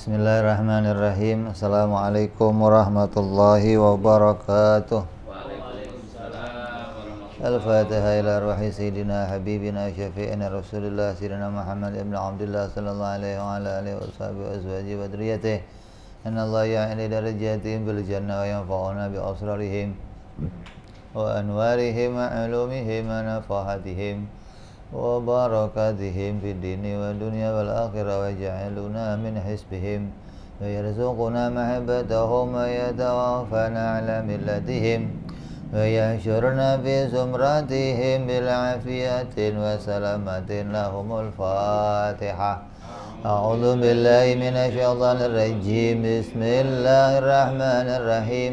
Bismillahirrahmanirrahim. Assalamualaikum warahmatullahi wabarakatuh. Al-Fatihah ila ruhi Sayyidina Habibina Syafi'ina Rasulullah Sayyidina Muhammad ibn Abdullah Sallallahu alaihi wa ala alihi wa sahbihi wa azwaji wa driyatih Inna Allah ya'ili darajatihim bil jannah wa yanfa'una bi asrarihim وبركاتهم في الدين والدنيا والآخرة ويجعلنا من حزبهم. ويرزقنا محبتهم ويتوفنا على ملتهم ويحشرنا في زمرتهم بالعافية وسلامة لهم الفاتحة. أعوذ بالله من الشيطان الرجيم. بسم الله الرحمن الرحيم.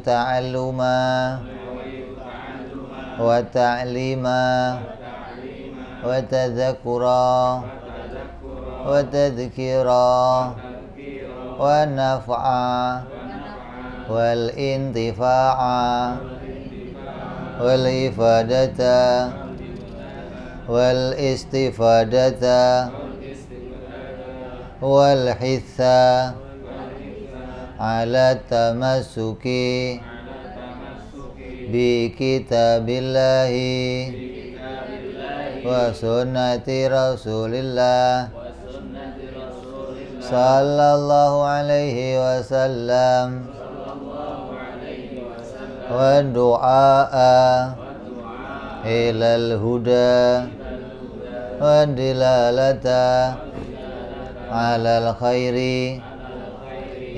ta'alluma wa ta'lima wa tadhakura wa tadhkira wa naf'a wal intifa'a wal ifadata wal istifadata wal hitha على التمسك بكتاب الله وسنة رسول الله صلى الله عليه وسلم والدعاء إلى الهدى والدلالة على الخير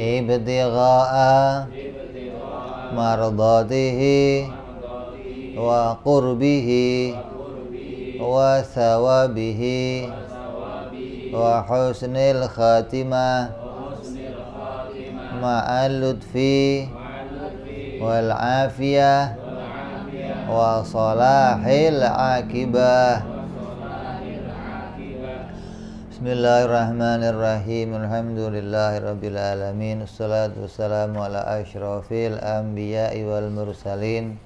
إبتغاء مرضاته وقربه وثوابه وحسن الخاتمة مع اللطف والعافية وصلاح العاقبة. Bismillahirrahmanirrahim. Alhamdulillahirrabbilalamin Assalatu wassalamu ala ashrafil anbiya'i wal mursalin.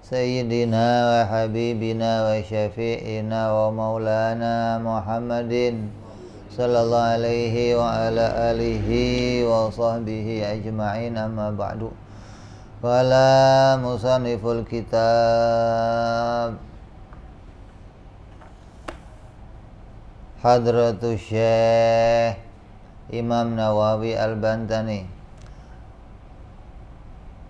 Sayyidina wa habibina wa syafi'ina wa maulana Muhammadin Sallallahu alaihi wa ala alihi wa sahbihi ajma'in. Amma ba'du. Qala musanniful kitab Hadratus Syekh Imam Nawawi Al-Bantani.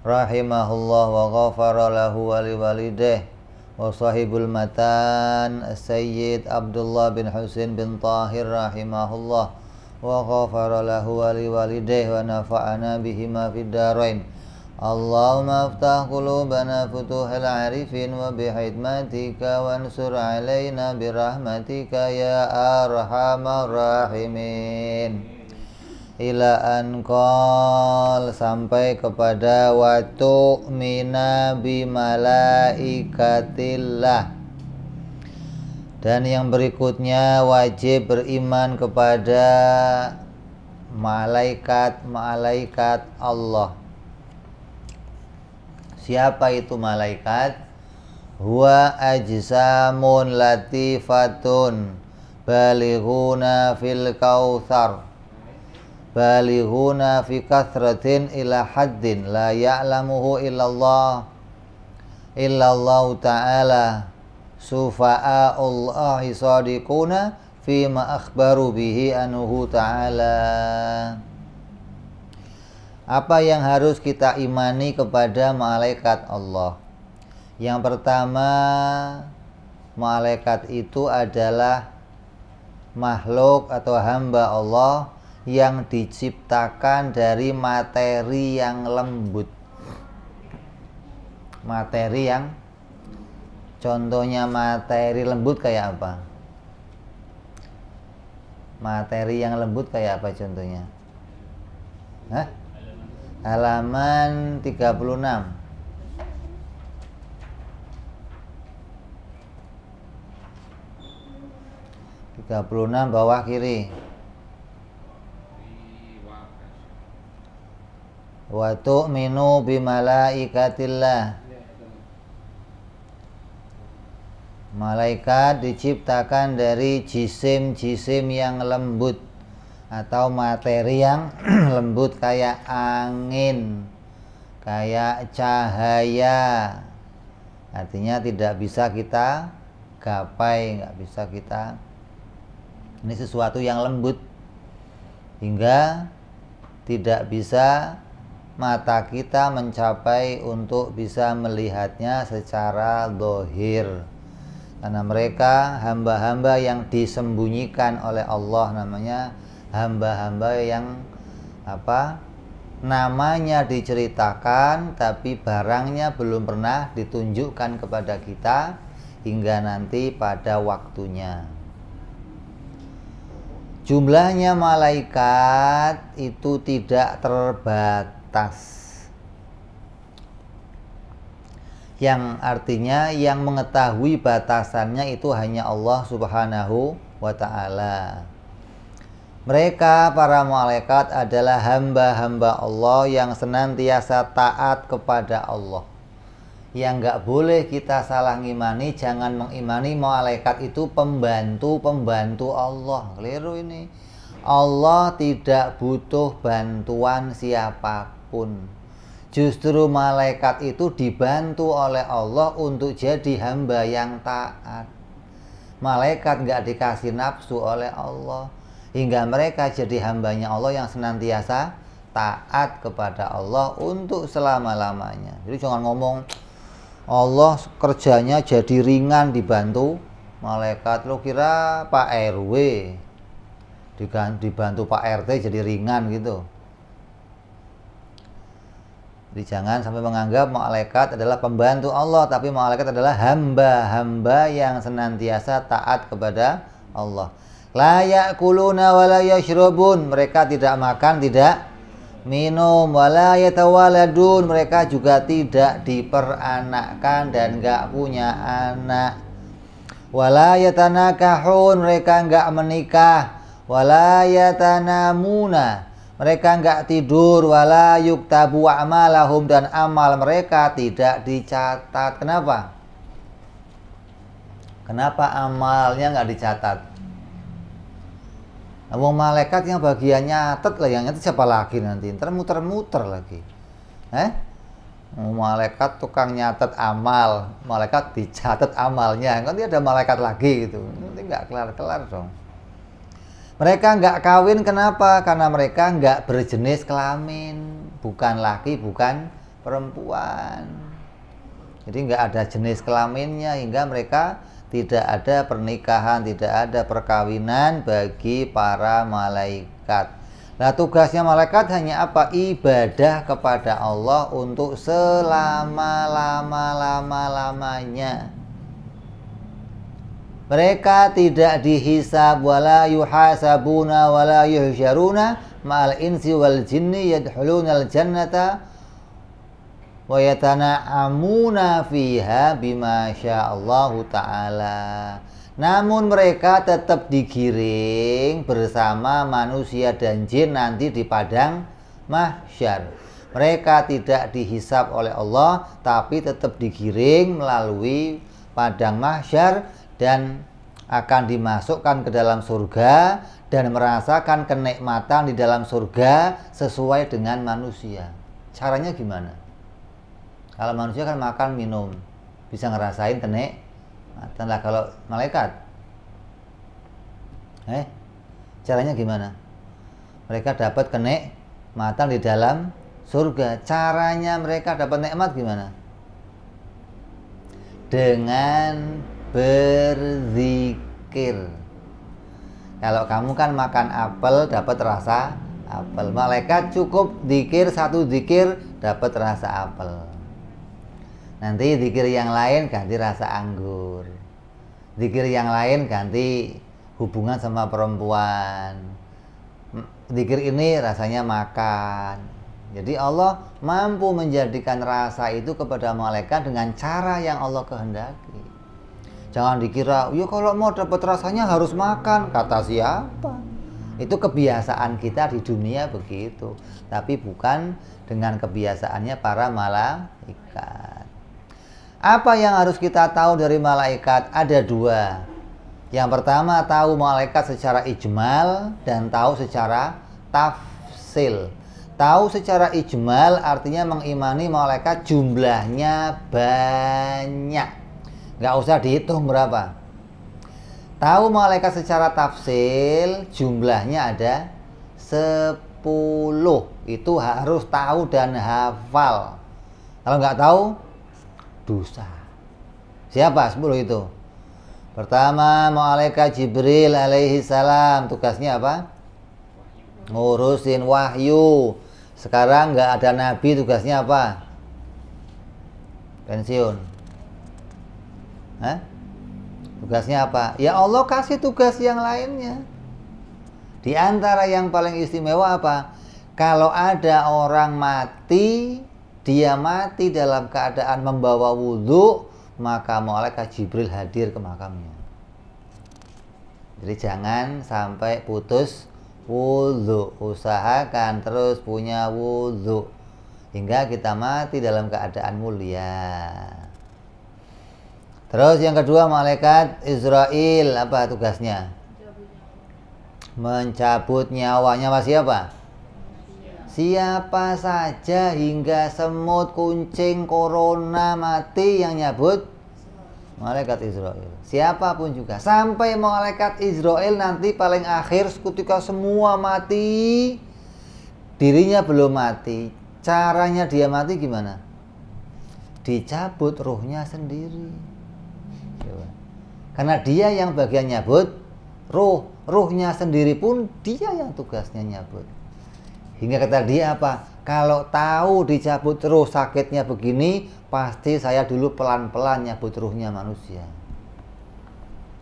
Rahimahullah wa ghafara lahu wa Wa sahibul matan Sayyid Abdullah bin Husin bin Tahir Rahimahullah Wa ghafara lahu wa Wa nafa'ana bihima fid darain Aftah qulubana futuhal arifin wa bihidmatika wansur alaina birahmatika ya arhamar rahimin. Ila anqal sampai kepada watu mina bimalaikatillah. Dan yang berikutnya wajib beriman kepada malaikat-malaikat Allah Siapa itu malaikat? Huwa ajsamun latifatun. Balighuna fil kautsar. Balighuna fi kathratin ila haddin. La ya'lamuhu illallah. Illallah ta'ala. Sufa'a'ullahi sadiquna fima akhbaru bihi anuhu ta'ala apa yang harus kita imani kepada malaikat Allah? Yang pertama, malaikat itu adalah makhluk atau hamba Allah yang diciptakan dari materi yang lembut. Materi yang contohnya materi lembut kayak apa? materi yang lembut kayak apa contohnya Hah? Halaman 36 36 bawah kiri. Wa tu'minu bimalaikatillah. Malaikat diciptakan dari jisim-jisim yang lembut atau materi yang lembut kayak angin, kayak cahaya. Artinya tidak bisa kita gapai, nggak bisa kita. Ini sesuatu yang lembut. Hingga tidak bisa mata kita mencapai untuk bisa melihatnya secara dohir. Karena mereka hamba-hamba yang disembunyikan oleh Allah namanya hamba-hamba yang apa namanya diceritakan tapi barangnya belum pernah ditunjukkan kepada kita hingga nanti pada waktunya jumlahnya malaikat itu tidak terbatas yang artinya yang mengetahui batasannya itu hanya Allah Subhanahu wa taala. Mereka para malaikat adalah hamba-hamba Allah yang senantiasa taat kepada Allah. Yang nggak boleh kita salah ngimani jangan mengimani malaikat itu pembantu pembantu Allah. Keliru ini. Allah tidak butuh bantuan siapa pun. Justru malaikat itu dibantu oleh Allah untuk jadi hamba yang taat. Malaikat nggak dikasih nafsu oleh Allah hingga mereka jadi hambanya Allah yang senantiasa taat kepada Allah untuk selama-lamanya. Jadi jangan ngomong Allah kerjanya jadi ringan dibantu malaikat. Lo kira Pak RW dibantu Pak RT jadi ringan gitu? Jadi jangan sampai menganggap malaikat adalah pembantu Allah tapi malaikat adalah hamba-hamba yang senantiasa taat kepada Allah layak kuluna wa mereka tidak makan tidak minum. Wala yatawaladun mereka juga tidak diperanakkan dan gak punya anak. Wala yatanakahun mereka gak menikah. Wala yatanamuna mereka gak tidur. Wala yuktabu amalahum. Dan amal mereka tidak dicatat. Kenapa? Kenapa amalnya gak dicatat Wong malaikat yang bagian nyatet lah, yang nyatet siapa lagi nanti? Ntar muter-muter lagi. Eh? Malaikat tukang nyatet amal, malaikat dicatat amalnya. Nanti ada malaikat lagi gitu. Nanti nggak kelar-kelar dong. Mereka nggak kawin kenapa? Karena mereka nggak berjenis kelamin, bukan laki, bukan perempuan. Jadi nggak ada jenis kelaminnya hingga mereka tidak ada pernikahan, tidak ada perkawinan bagi para malaikat. Nah, tugasnya malaikat hanya apa? Ibadah kepada Allah untuk selama-lama-lama-lamanya. Mereka tidak dihisab wala yuhasabuna wala yuhsyaruna ma'al insi wal jinni yadkhuluna al jannata wa yatana'amuna fiha bima Allah taala. Namun mereka tetap digiring bersama manusia dan jin nanti di padang mahsyar. Mereka tidak dihisap oleh Allah tapi tetap digiring melalui padang mahsyar dan akan dimasukkan ke dalam surga dan merasakan kenikmatan di dalam surga sesuai dengan manusia. Caranya gimana? Kalau manusia kan makan minum, bisa ngerasain kenek. Nah, kalau malaikat, eh, caranya gimana? Mereka dapat kenek matang di dalam surga. Caranya mereka dapat nikmat gimana? Dengan berzikir. Kalau kamu kan makan apel dapat rasa apel. Malaikat cukup zikir satu zikir dapat rasa apel. Nanti zikir yang lain ganti rasa anggur. Zikir yang lain ganti hubungan sama perempuan. Dikir ini rasanya makan. Jadi Allah mampu menjadikan rasa itu kepada malaikat dengan cara yang Allah kehendaki. Jangan dikira, ya kalau mau dapat rasanya harus makan. Kata siapa? Itu kebiasaan kita di dunia begitu. Tapi bukan dengan kebiasaannya para malaikat. Apa yang harus kita tahu dari malaikat? Ada dua. Yang pertama tahu malaikat secara ijmal dan tahu secara tafsil. Tahu secara ijmal artinya mengimani malaikat jumlahnya banyak. Nggak usah dihitung berapa. Tahu malaikat secara tafsil jumlahnya ada 10. Itu harus tahu dan hafal. Kalau nggak tahu, dosa. Siapa 10 itu? Pertama, malaikat Jibril alaihi salam. Tugasnya apa? Ngurusin wahyu sekarang nggak ada nabi tugasnya apa? Pensiun. Hah? Tugasnya apa? Ya Allah kasih tugas yang lainnya. Di antara yang paling istimewa apa? Kalau ada orang mati, dia mati dalam keadaan membawa wudhu, maka malaikat Jibril hadir ke makamnya. Jadi jangan sampai putus wudhu usahakan terus punya wudhu hingga kita mati dalam keadaan mulia. Terus yang kedua malaikat Israel apa tugasnya? Mencabut nyawanya masih apa siapa saja hingga semut kuncing corona mati yang nyabut malaikat Israel. Siapa pun juga, sampai malaikat Israel nanti paling akhir ketika semua mati, dirinya belum mati. Caranya dia mati gimana? Dicabut ruhnya sendiri. Karena dia yang bagian nyabut ruh, ruhnya sendiri pun dia yang tugasnya nyabut. Hingga kata dia apa? Kalau tahu dicabut terus sakitnya begini, pasti saya dulu pelan-pelan nyabut ruhnya manusia.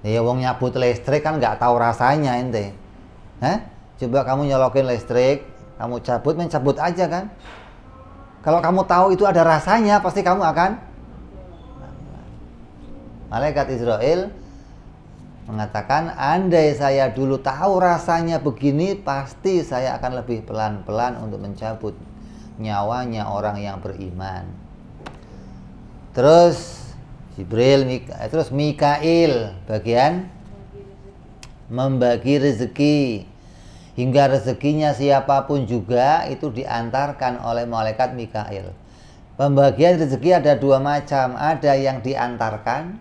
Ya wong nyabut listrik kan nggak tahu rasanya ente. Hah? Coba kamu nyolokin listrik, kamu cabut main cabut aja kan. Kalau kamu tahu itu ada rasanya, pasti kamu akan Malaikat Israel mengatakan, andai saya dulu tahu rasanya begini, pasti saya akan lebih pelan-pelan untuk mencabut nyawanya orang yang beriman. Terus Jibril Mika, eh, terus Mikail bagian membagi rezeki. Hingga rezekinya siapa pun juga itu diantarkan oleh malaikat Mikail. Pembagian rezeki ada dua macam. Ada yang diantarkan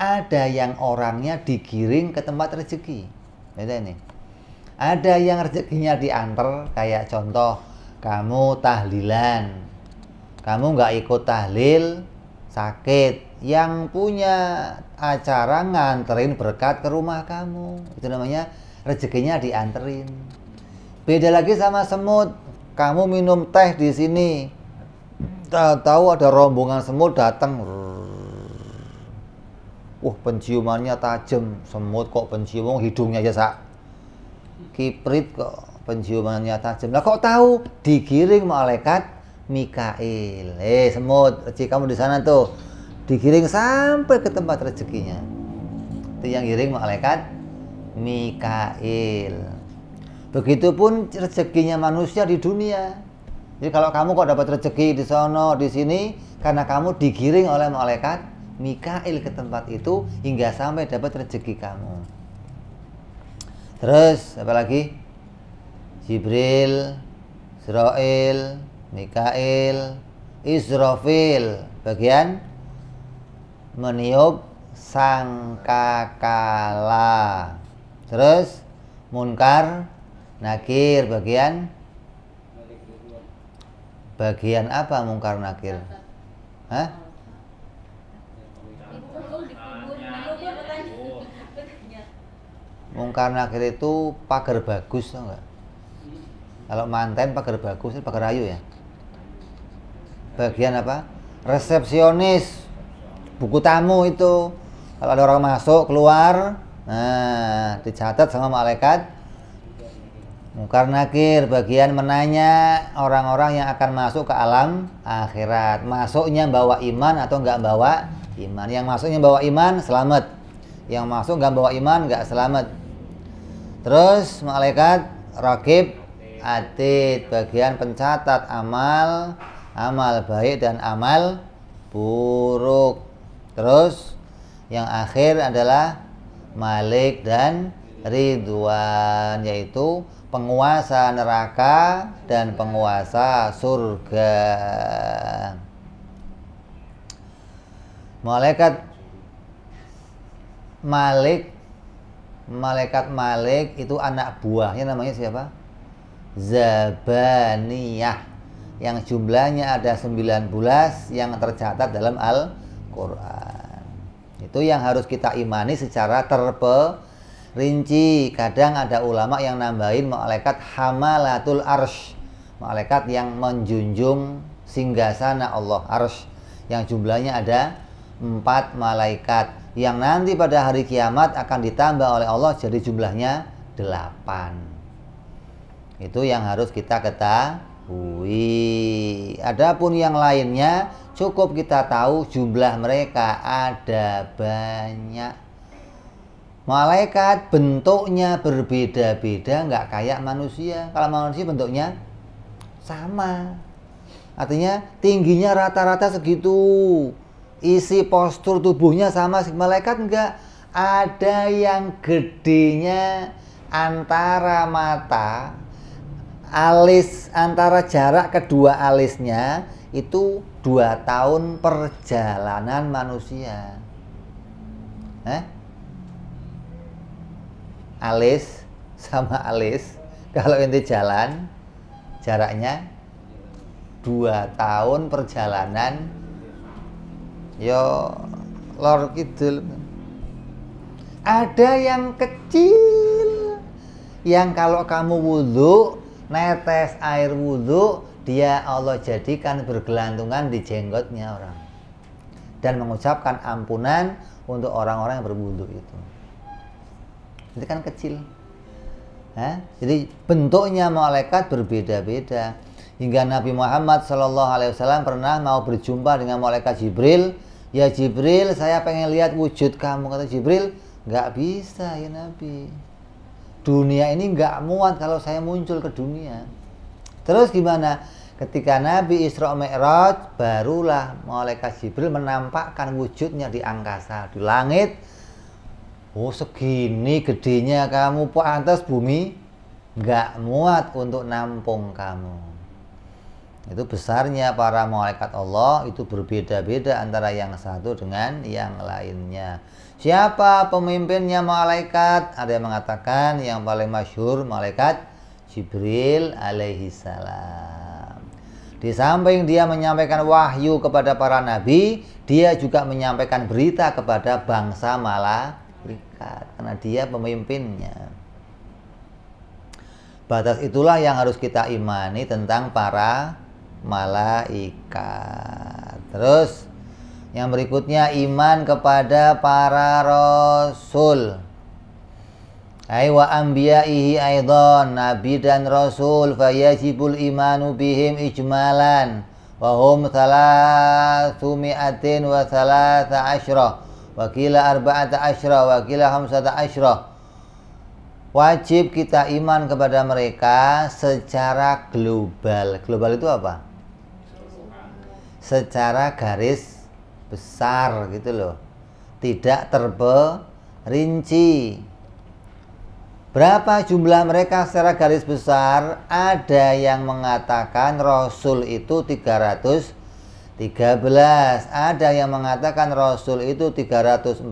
ada yang orangnya digiring ke tempat rezeki. Beda ini. Ada yang rezekinya diantar kayak contoh kamu tahlilan. Kamu nggak ikut tahlil sakit. Yang punya acara nganterin berkat ke rumah kamu. Itu namanya rezekinya dianterin. Beda lagi sama semut. Kamu minum teh di sini. Tahu ada rombongan semut datang wah penciumannya tajam semut kok pencium hidungnya aja sak kiprit kok penciumannya tajam lah kok tahu digiring malaikat Mikail. Eh semut, rezeki kamu di sana tuh digiring sampai ke tempat rezekinya. Itu yang giring malaikat Mikail. Begitupun rezekinya manusia di dunia. Jadi kalau kamu kok dapat rezeki di sono, di sini, karena kamu digiring oleh malaikat Mikail ke tempat itu hingga sampai dapat rezeki kamu. Terus apa lagi? Jibril, Israel, Mikail, Israfil bagian meniup sangkakala. Terus munkar, nakir bagian bagian apa munkar nakir? Hah? Mungkar nakir itu pagar bagus enggak? Kalau manten pagar bagus itu pagar ayu ya? bagian apa resepsionis buku tamu itu kalau ada orang masuk keluar Nah, dicatat sama malaikat Mungkar nakir bagian menanya orang-orang yang akan masuk ke alam akhirat. Masuknya bawa iman atau enggak bawa iman. Yang masuknya bawa iman selamat. Yang masuk enggak bawa iman enggak selamat. Terus malaikat rakib atid bagian pencatat amal amal baik dan amal buruk. Terus yang akhir adalah Malik dan Ridwan yaitu penguasa neraka dan penguasa surga. Malaikat Malik Malaikat Malik itu anak buahnya namanya siapa? Zabaniyah. Yang jumlahnya ada 19 yang tercatat dalam Al-Quran. Itu yang harus kita imani secara terpe rinci kadang ada ulama yang nambahin malaikat hamalatul arsh. Malaikat yang menjunjung singgasana Allah arsh. Yang jumlahnya ada empat malaikat yang nanti pada hari kiamat akan ditambah oleh Allah jadi jumlahnya delapan itu yang harus kita ketahui adapun yang lainnya cukup kita tahu jumlah mereka ada banyak Malaikat bentuknya berbeda-beda, nggak kayak manusia. Kalau manusia bentuknya sama. Artinya tingginya rata-rata segitu. Isi postur tubuhnya sama. Malaikat enggak. Ada yang gedenya antara mata, alis, antara jarak kedua alisnya itu dua tahun perjalanan manusia. Eh? alis sama alis kalau inti jalan jaraknya dua tahun perjalanan yo lor kidul. Ada yang kecil yang kalau kamu wudhu netes air wudhu dia Allah jadikan bergelantungan di jenggotnya orang. Dan mengucapkan ampunan untuk orang-orang yang berwudhu itu. Itu kan kecil. Hah? jadi bentuknya malaikat berbeda-beda. Hingga Nabi Muhammad Wasallam pernah mau berjumpa dengan malaikat Jibril ya Jibril saya pengen lihat wujud kamu kata Jibril. Nggak bisa ya Nabi. Dunia ini nggak muat kalau saya muncul ke dunia. Terus gimana? Ketika Nabi Isra Mi'raj barulah malaikat Jibril menampakkan wujudnya di angkasa di langit. Oh segini gedenya kamu pantas bumi nggak muat untuk nampung kamu. Itu besarnya para malaikat Allah itu berbeda-beda antara yang satu dengan yang lainnya. Siapa pemimpinnya malaikat? Ada yang mengatakan yang paling masyhur malaikat Jibril alaihi salam. Di samping dia menyampaikan wahyu kepada para nabi, dia juga menyampaikan berita kepada bangsa malaikat karena dia pemimpinnya. Batas itulah yang harus kita imani tentang para malaikat. Terus yang berikutnya iman kepada para rasul. Ay wa anbiya'ihi aidan nabi dan rasul. Fayajibul imanu bihim ijmalan. Wa hum mi'atin wa thalatha asyrah wakila arba'ata asyra wakila hamsata asyra wajib kita iman kepada mereka secara global. Global itu apa secara garis besar gitu loh. Tidak terperinci. Berapa jumlah mereka secara garis besar? Ada yang mengatakan Rasul itu 300 13 ada yang mengatakan Rasul itu 314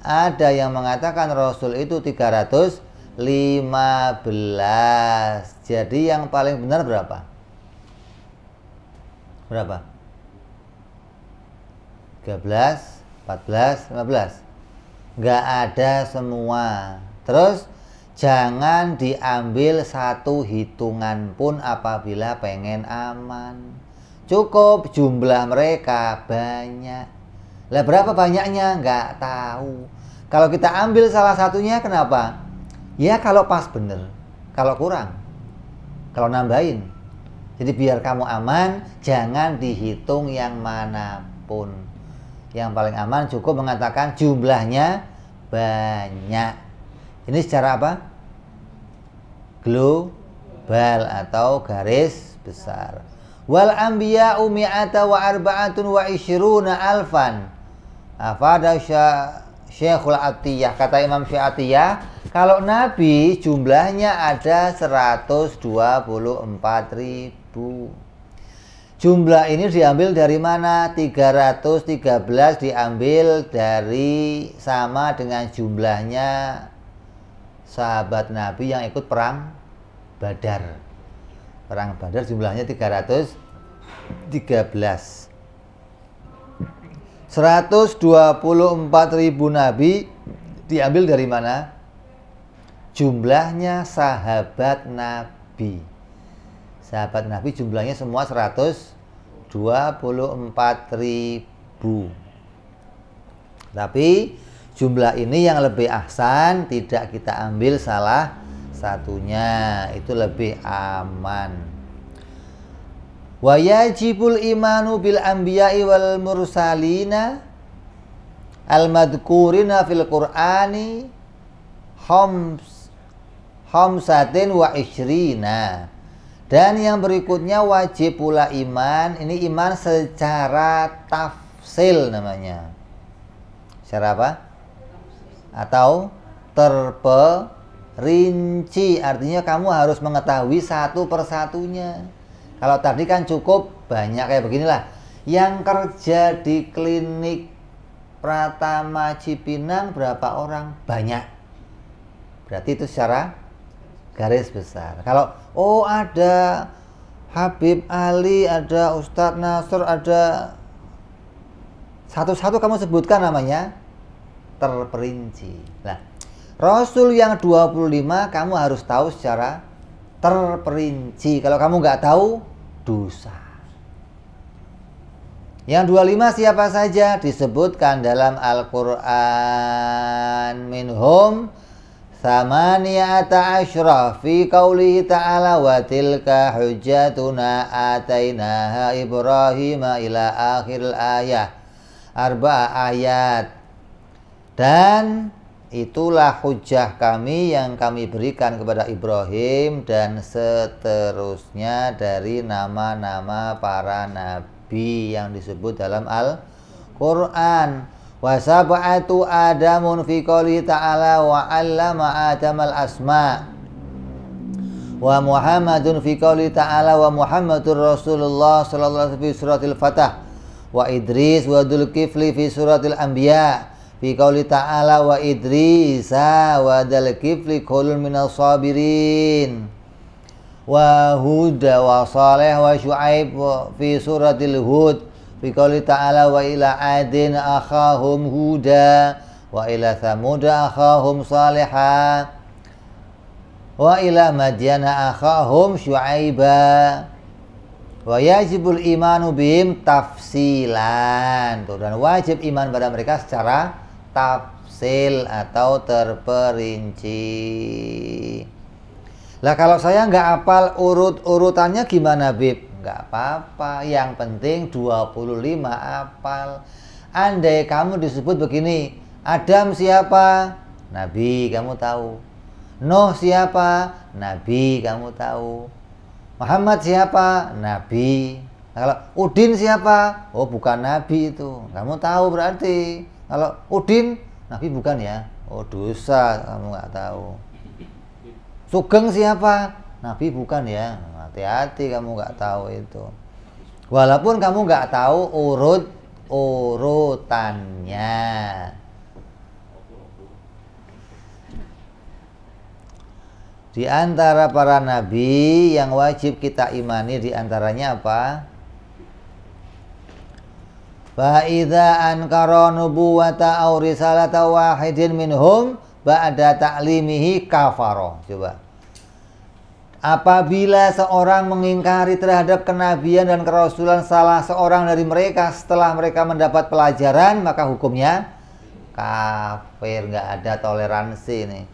ada yang mengatakan Rasul itu 315 jadi yang paling benar berapa berapa 13 14 15 nggak ada semua terus jangan diambil satu hitungan pun apabila pengen aman Cukup jumlah mereka banyak. Lah berapa banyaknya? Nggak tahu. Kalau kita ambil salah satunya kenapa? Ya kalau pas bener, kalau kurang, kalau nambahin. Jadi biar kamu aman, jangan dihitung yang mana pun. Yang paling aman cukup mengatakan jumlahnya banyak. Ini secara apa? Global atau garis besar. Wal anbiya umi'ata wa arba'atun wa ishruna alfan. Afada Syekhul Atiyah kata Imam Syaitiyah kalau Nabi jumlahnya ada 124 ribu Jumlah ini diambil dari mana? 313 diambil dari sama dengan jumlahnya sahabat Nabi yang ikut perang Badar. Perang Badar jumlahnya 313. 124 ribu nabi diambil dari mana? Jumlahnya sahabat nabi. Sahabat nabi jumlahnya semua 124 ribu. Tapi jumlah ini yang lebih ahsan tidak kita ambil salah satunya. Itu lebih aman wa yajibul imanu bil anbiya'i wal mursalina al madhkurina fil qur'ani homs homsatin wa ishrina dan yang berikutnya wajib pula iman ini iman secara tafsil namanya secara apa atau terperinci artinya kamu harus mengetahui satu persatunya kalau tadi kan cukup banyak kayak beginilah. Yang kerja di klinik Pratama Cipinang berapa orang? Banyak. Berarti itu secara garis besar. Kalau oh ada Habib Ali, ada Ustadz Nasr, ada satu-satu kamu sebutkan namanya terperinci. Nah, Rasul yang 25 kamu harus tahu secara terperinci. Kalau kamu nggak tahu, dosa. Yang 25 siapa saja disebutkan dalam Al-Quran minhum Samaniyata asyraf fi qawlihi ta'ala wa tilka hujjatuna atainaha Ibrahim ila akhir ayat arba ayat. Dan itulah hujah kami yang kami berikan kepada Ibrahim dan seterusnya dari nama-nama para nabi yang disebut dalam Al-Qur'an wa sab'atu adamun fi qouli ta'ala wa 'allama adamal asma. Wa Muhammadun fi qouli ta'ala wa Muhammadur Rasulullah sallallahu alaihi wasallam fi suratil Fatah. Wa Idris wa Dzulkifli fi suratil Anbiya' fi qauli ta'ala wa idrisa wa dal kifli kulun minas sabirin. Wa huda wa saleh wa syu'aib fi suratil hud fi qauli ta'ala wa ila adin akhahum huda wa ila thamuda akhahum saliha wa ila madyana akhahum syu'aiba wa yajibul imanu bihim tafsilan Tuh, dan wajib iman pada mereka secara tafsil atau terperinci. Lah kalau saya nggak hafal urut-urutannya gimana Bib? Nggak apa-apa, yang penting 25 hafal. Andai kamu disebut begini, Adam siapa? Nabi, kamu tahu. Nuh siapa? Nabi, kamu tahu. Muhammad siapa? Nabi. Kalau Udin siapa? Oh, bukan Nabi itu. Kamu tahu berarti. Kalau Udin, Nabi bukan ya? Oh dosa, kamu nggak tahu. Sugeng siapa? Nabi bukan ya? Hati-hati kamu nggak tahu itu. Walaupun kamu nggak tahu urut urutannya. Di antara para nabi yang wajib kita imani di antaranya apa? Fa idza ankara nubuwata aw risalata wahidin minhum ba'da ta'limihi kafaro. Coba. Apabila seorang mengingkari terhadap kenabian dan kerasulan salah seorang dari mereka setelah mereka mendapat pelajaran, maka hukumnya kafir. Nggak ada toleransi nih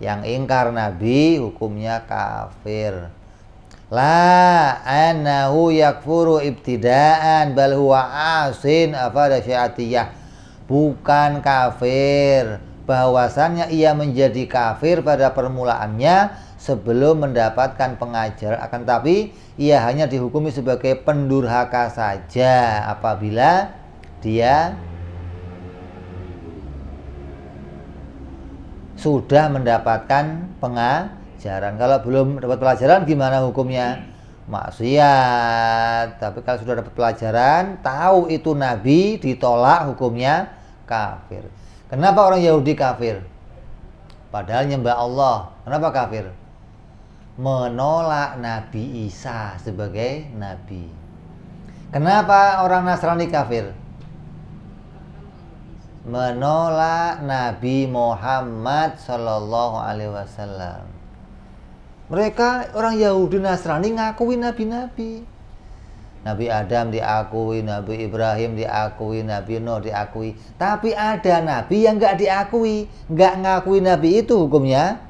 yang ingkar nabi hukumnya kafir. La anahu yakfuru ibtidaan bal huwa asin apa ada syiatiyah. Bukan kafir. Bahwasannya ia menjadi kafir pada permulaannya sebelum mendapatkan pengajar akan tapi ia hanya dihukumi sebagai pendurhaka saja apabila dia sudah mendapatkan pengajaran. Kalau belum dapat pelajaran gimana hukumnya? Maksiat. Tapi kalau sudah dapat pelajaran, tahu itu nabi, ditolak hukumnya kafir. Kenapa orang Yahudi kafir? Padahal nyembah Allah. Kenapa kafir? Menolak Nabi Isa sebagai nabi. Kenapa orang Nasrani kafir? menolak Nabi Muhammad Shallallahu Alaihi Wasallam. Mereka orang Yahudi Nasrani ngakui nabi-nabi. Nabi Adam diakui, Nabi Ibrahim diakui, Nabi Nuh diakui. Tapi ada nabi yang nggak diakui, nggak ngakui nabi itu hukumnya.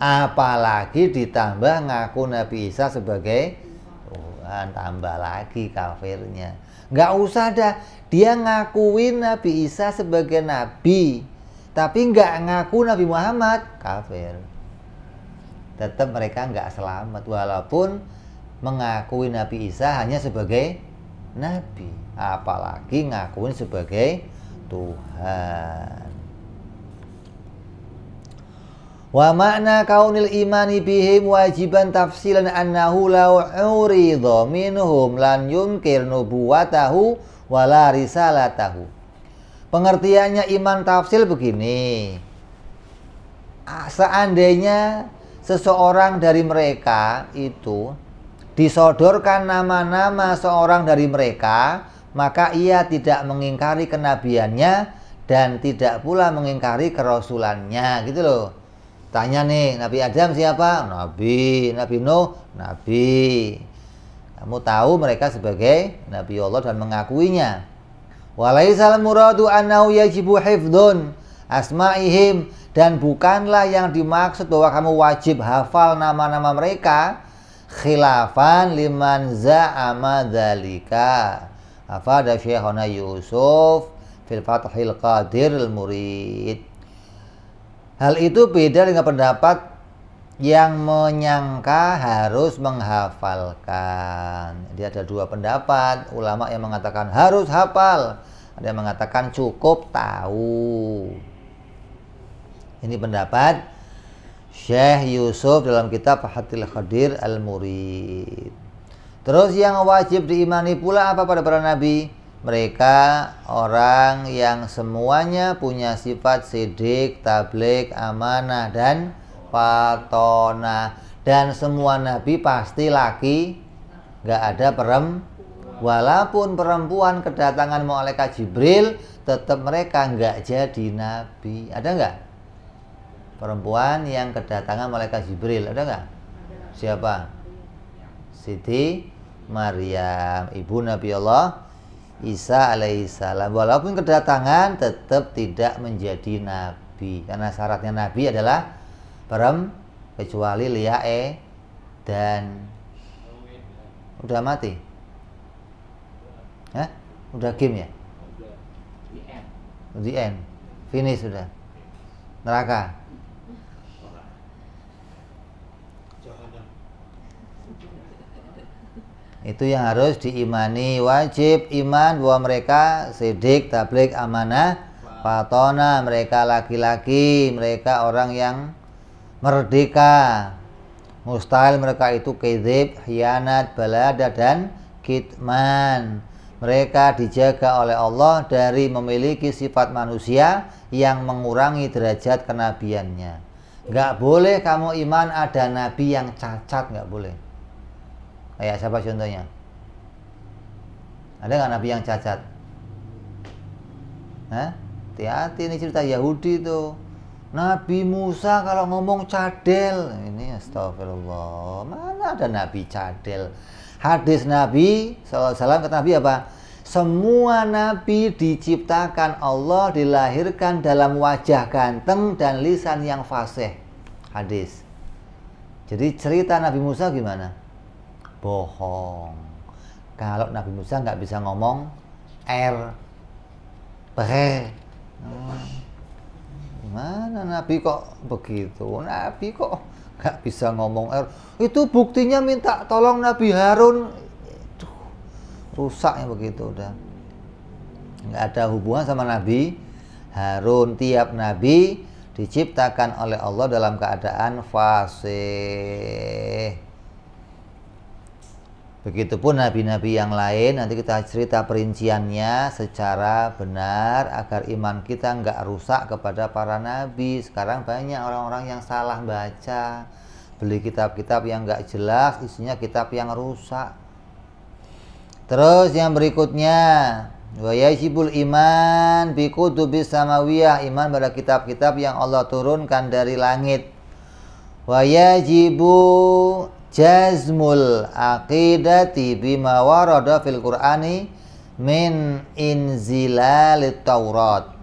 Apalagi ditambah ngaku Nabi Isa sebagai Tuhan, tambah lagi kafirnya. Nggak usah dah dia ngakuin Nabi Isa sebagai nabi, tapi nggak ngaku Nabi Muhammad kafir. Tetap mereka nggak selamat walaupun mengakui Nabi Isa hanya sebagai nabi, apalagi ngakuin sebagai Tuhan. Wa makna kaunil imani bihim wajiban tafsilan annahu law uridha minhum lan yunkir nubuwatahu wala risalatahu. Pengertiannya iman tafsil begini. Seandainya seseorang dari mereka itu disodorkan nama-nama seorang dari mereka, maka ia tidak mengingkari kenabiannya dan tidak pula mengingkari kerasulannya gitu loh. Tanya nih, Nabi Adam siapa? Nabi, Nabi Nuh, Nabi. Kamu tahu mereka sebagai Nabi Allah dan mengakuinya. Walaisal muradu annahu yajibu hifdun asma'ihim dan bukanlah yang dimaksud bahwa kamu wajib hafal nama-nama mereka khilafan liman za'ama dzalika. Afada Syekhona Yusuf fil Fathil Qadir al-Murid. Hal itu beda dengan pendapat yang menyangka harus menghafalkan. Jadi ada dua pendapat ulama yang mengatakan harus hafal, ada yang mengatakan cukup tahu. Ini pendapat Syekh Yusuf dalam kitab Fahatil Khadir Al-Murid. Terus yang wajib diimani pula apa pada para nabi? Mereka orang yang semuanya punya sifat sidik, tablik, amanah dan fatona. Dan semua nabi pasti laki nggak ada perem walaupun perempuan kedatangan malaikat Jibril tetap mereka nggak jadi nabi. Ada nggak? Perempuan yang kedatangan malaikat Jibril ada nggak? Siapa? Siti Maryam ibu Nabi Allah Isa alaihissalam walaupun kedatangan tetap tidak menjadi nabi karena syaratnya nabi adalah Perem kecuali liae dan udah mati. ya Udah game ya? The end. Finish sudah. Neraka. Itu yang harus diimani wajib iman bahwa mereka sidik, tablik, amanah, patona, mereka laki-laki, mereka orang yang merdeka. Mustahil mereka itu kedip, hianat, balada dan kitman mereka dijaga oleh Allah dari memiliki sifat manusia yang mengurangi derajat kenabiannya. Gak boleh kamu iman ada nabi yang cacat Gak boleh kayak siapa contohnya? Ada nggak nabi yang cacat? Hati-hati ini cerita Yahudi tuh Nabi Musa kalau ngomong cadel. Ini astagfirullah. Mana ada Nabi cadel? Hadis Nabi SAW kata Nabi apa? Semua nabi diciptakan Allah dilahirkan dalam wajah ganteng dan lisan yang fasih. Hadis. Jadi cerita Nabi Musa gimana? Bohong. Kalau Nabi Musa nggak bisa ngomong R, bre, hmm. Gimana Nabi kok begitu? Nabi kok nggak bisa ngomong R? Itu buktinya minta tolong Nabi Harun rusak yang begitu udah nggak ada hubungan sama Nabi Harun tiap Nabi diciptakan oleh Allah dalam keadaan fasih Begitupun nabi-nabi yang lain nanti kita cerita perinciannya secara benar agar iman kita nggak rusak kepada para nabi. Sekarang banyak orang-orang yang salah baca, beli kitab-kitab yang nggak jelas, isinya kitab yang rusak. Terus yang berikutnya wa yajibul iman bi kutubis samawiyah iman pada kitab-kitab yang Allah turunkan dari langit. Wa yajibu jazmul aqidati bima warada fil Qur'ani min inzilalit Taurat.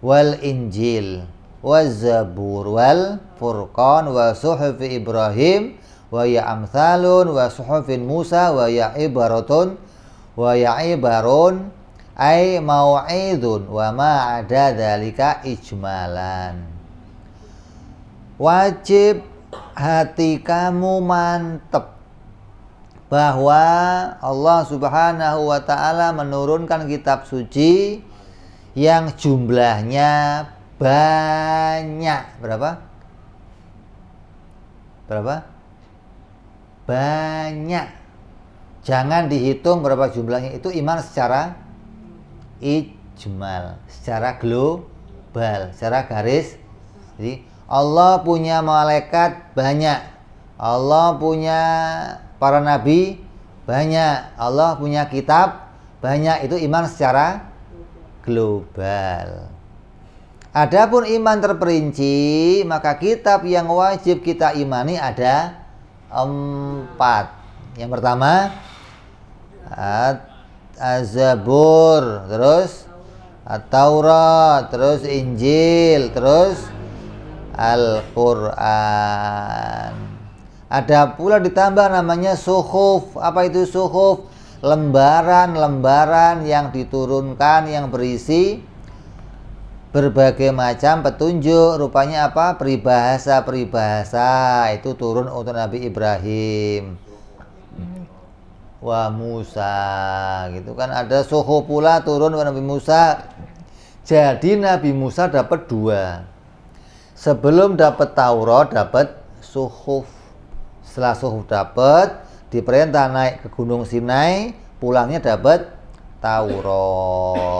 Wal Injil wal Zabur wal Furqan wa suhufi Ibrahim wa ya amsalun wa suhufin Musa wa ya ibaratun wa ya ibarun ay mau'idun wa ma ada dalika ijmalan wajib hati kamu mantep. Bahwa Allah Subhanahu wa taala menurunkan kitab suci yang jumlahnya banyak. Berapa? Berapa? banyak. Jangan dihitung berapa jumlahnya. Itu iman secara ijmal secara global secara garis. Jadi Allah punya malaikat banyak. Allah punya para nabi banyak. Allah punya kitab banyak. Itu iman secara global. Adapun iman terperinci maka kitab yang wajib kita imani ada empat. Yang pertama Az-Zabur, terus At-Taurat, terus Injil, terus Al-Qur'an. Ada pula ditambah namanya suhuf. Apa itu suhuf? Lembaran-lembaran yang diturunkan yang berisi berbagai macam petunjuk. Rupanya apa? Peribahasa peribahasa. Itu turun untuk Nabi Ibrahim. Wa Musa. Gitu kan. Ada suhu pula turun ke Nabi Musa. Jadi Nabi Musa dapat dua sebelum dapat Taurat dapat suhuf setelah suhuf dapat diperintah naik ke Gunung Sinai pulangnya dapat Taurat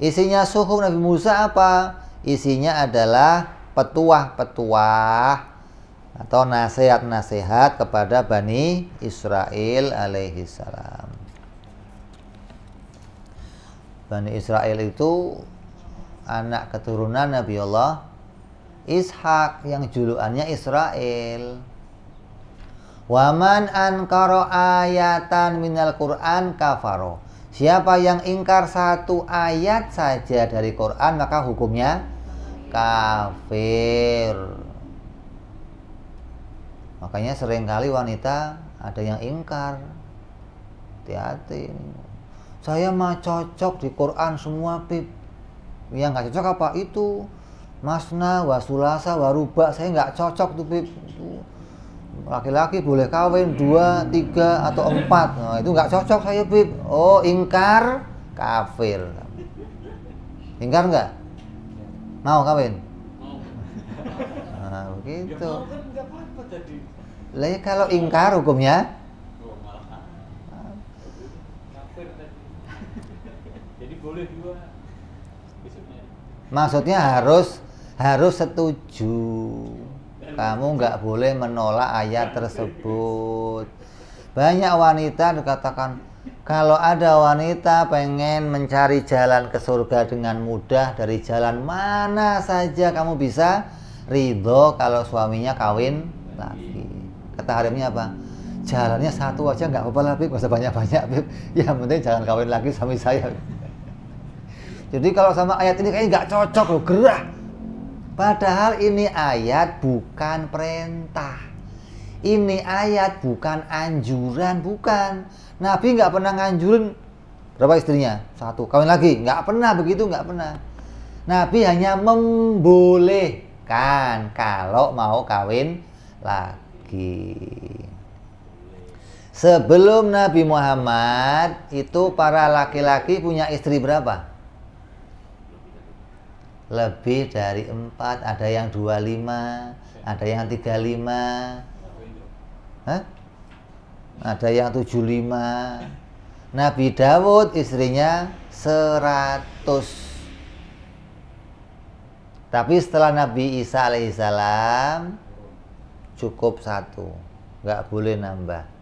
Isinya suhu Nabi Musa apa? Isinya adalah petuah-petuah atau nasihat-nasihat kepada Bani Israel alaihi salam. Bani Israel itu anak keturunan Nabi Allah Ishak yang julukannya Israel. Waman ankara ayatan minal Quran kafaro. Siapa yang ingkar satu ayat saja dari Quran maka hukumnya kafir. Makanya sering kali wanita ada yang ingkar. Hati-hati. Saya mah cocok di Quran semua pip. Yang nggak cocok apa itu? Masna, wasulasa, waruba. Saya nggak cocok tuh pip laki-laki boleh kawin dua, tiga atau empat. Nah, itu nggak cocok saya bib. Oh ingkar kafir. Ingkar nggak? Mau kawin? Nah begitu. Lah ya kalau ingkar hukumnya? Maksudnya harus harus setuju kamu nggak boleh menolak ayat tersebut. Banyak wanita dikatakan kalau ada wanita pengen mencari jalan ke surga dengan mudah dari jalan mana saja kamu bisa ridho kalau suaminya kawin lagi. Kata harimnya apa? jalannya satu aja nggak apa-apa lah Bib, usah banyak-banyak Bib. Yang penting jangan kawin lagi sama saya. Jadi kalau sama ayat ini kayaknya nggak cocok loh, gerah. Padahal ini ayat bukan perintah. Ini ayat bukan anjuran, bukan. Nabi nggak pernah nganjurin berapa istrinya? Satu. Kawin lagi? Nggak pernah begitu, nggak pernah. Nabi hanya membolehkan kalau mau kawin lagi. Sebelum Nabi Muhammad itu para laki-laki punya istri berapa? Lebih dari empat, ada yang dua lima, ada yang tiga lima, Hah? ada yang tujuh lima. Nabi Dawud istrinya seratus. Tapi setelah Nabi Isa alaihissalam cukup satu, nggak boleh nambah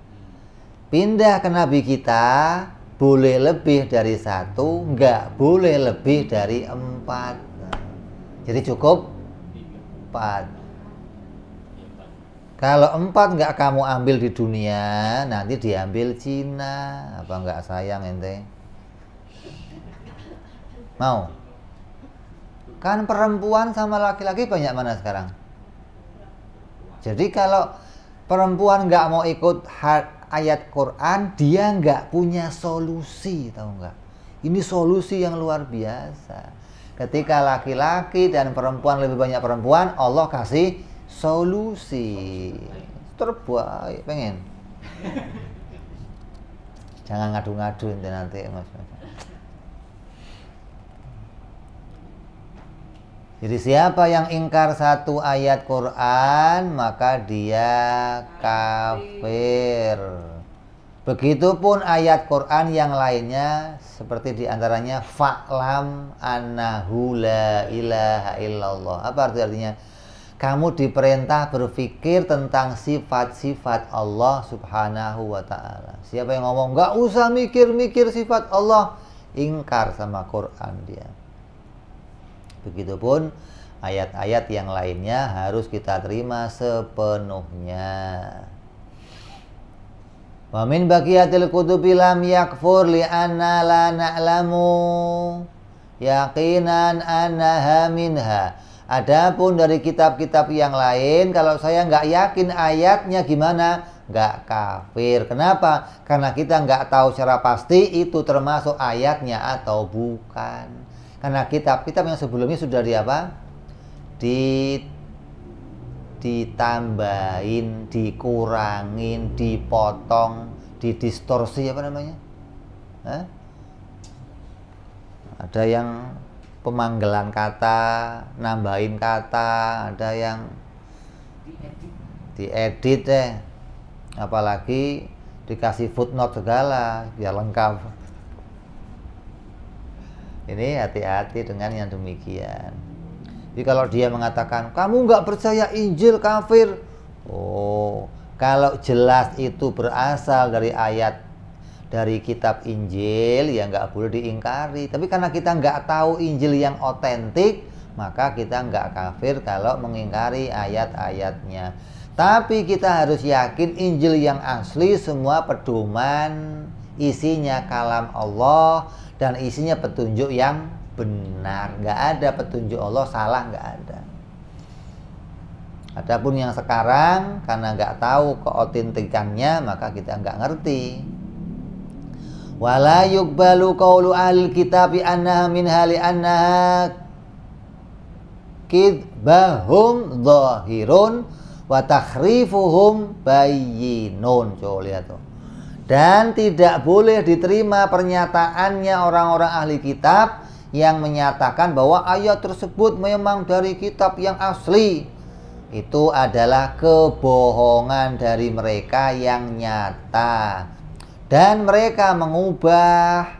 pindah ke Nabi kita boleh lebih dari satu, nggak boleh lebih dari empat. Jadi cukup empat. Kalau empat nggak kamu ambil di dunia, nanti diambil Cina. Apa nggak sayang ente? Mau? Kan perempuan sama laki-laki banyak mana sekarang? Jadi kalau perempuan nggak mau ikut ayat Quran dia nggak punya solusi tahu nggak ini solusi yang luar biasa ketika laki-laki dan perempuan lebih banyak perempuan Allah kasih solusi terbaik pengen jangan ngadu-ngadu nanti mas. Jadi siapa yang ingkar satu ayat Quran maka dia kafir. Begitupun ayat Quran yang lainnya seperti di antaranya fa'lam annahu la ilaha illallah. Apa arti artinya? Kamu diperintah berpikir tentang sifat-sifat Allah subhanahu wa ta'ala. Siapa yang ngomong nggak usah mikir-mikir sifat Allah, ingkar sama Quran dia. Begitupun ayat-ayat yang lainnya harus kita terima sepenuhnya. Wa min baqiyatil kutubi lam yakfur li anna la na'lamu yaqinan annaha minha. Adapun dari kitab-kitab yang lain kalau saya nggak yakin ayatnya gimana nggak kafir. Kenapa? Karena kita nggak tahu secara pasti itu termasuk ayatnya atau bukan. Karena kitab-kitab yang sebelumnya sudah di apa? Di ditambahin, dikurangin, dipotong, didistorsi apa namanya? Hah? Ada yang pemanggelan kata, nambahin kata, ada yang diedit deh. Apalagi dikasih footnote segala biar lengkap. Ini hati-hati dengan yang demikian. Jadi kalau dia mengatakan kamu nggak percaya Injil kafir, oh kalau jelas itu berasal dari ayat dari kitab Injil ya nggak boleh diingkari. Tapi karena kita nggak tahu Injil yang otentik, maka kita nggak kafir kalau mengingkari ayat-ayatnya. Tapi kita harus yakin Injil yang asli semua pedoman isinya kalam Allah dan isinya petunjuk yang benar nggak ada petunjuk Allah salah nggak ada Adapun yang sekarang karena nggak tahu keotentikannya maka kita nggak ngerti. Wala yukbalu qawlu ahli kitab annaha min hali annaha kidbahum zahirun wa takhrifuhum bayyinun. Coba lihat tuh dan tidak boleh diterima pernyataannya orang-orang ahli kitab yang menyatakan bahwa ayat tersebut memang dari kitab yang asli. Itu adalah kebohongan dari mereka yang nyata. Dan mereka mengubah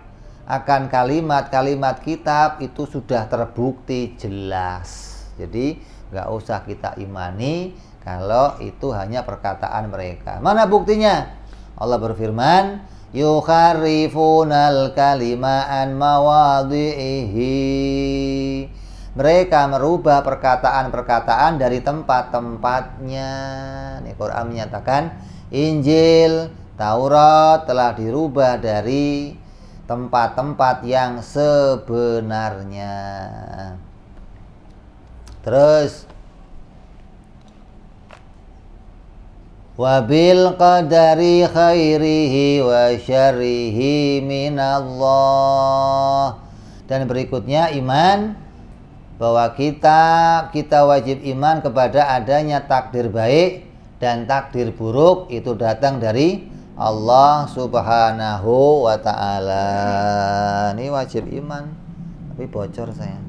akan kalimat-kalimat kitab itu sudah terbukti jelas. Jadi nggak usah kita imani kalau itu hanya perkataan mereka. Mana buktinya? Allah berfirman, yukharrifunal kalima an mawadhihi. Mereka merubah perkataan-perkataan dari tempat-tempatnya. Ini Quran menyatakan Injil, Taurat telah dirubah dari tempat-tempat yang sebenarnya. Terus wabil qadari khairihi wa syarihi minallah dan berikutnya iman bahwa kita kita wajib iman kepada adanya takdir baik dan takdir buruk itu datang dari Allah Subhanahu wa taala. Ini wajib iman. Tapi bocor saya.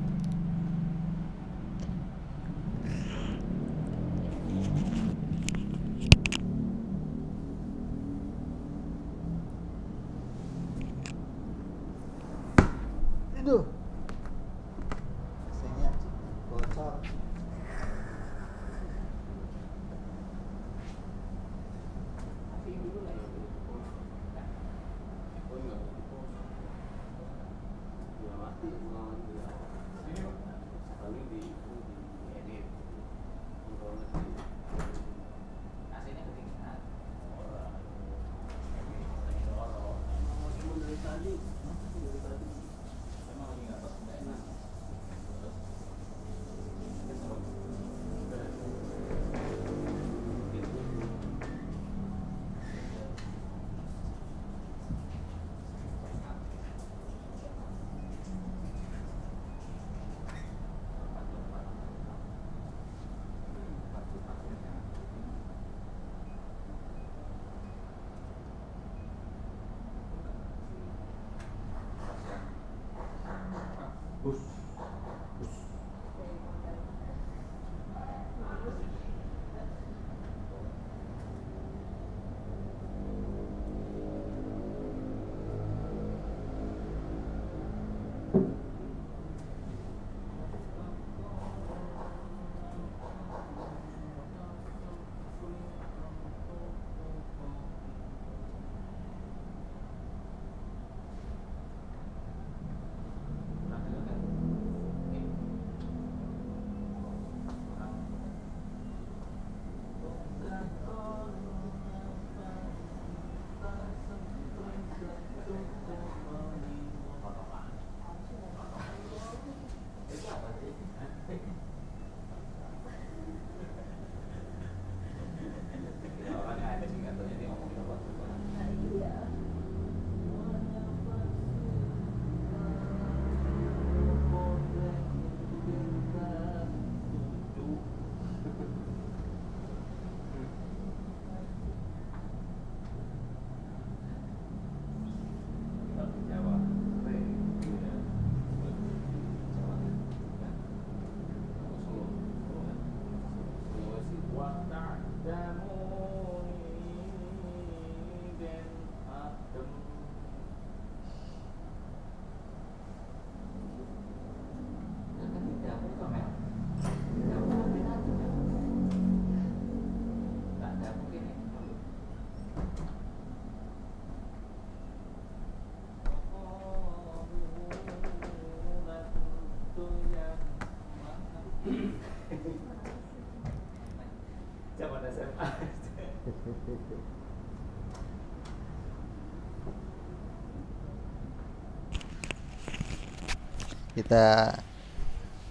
Kita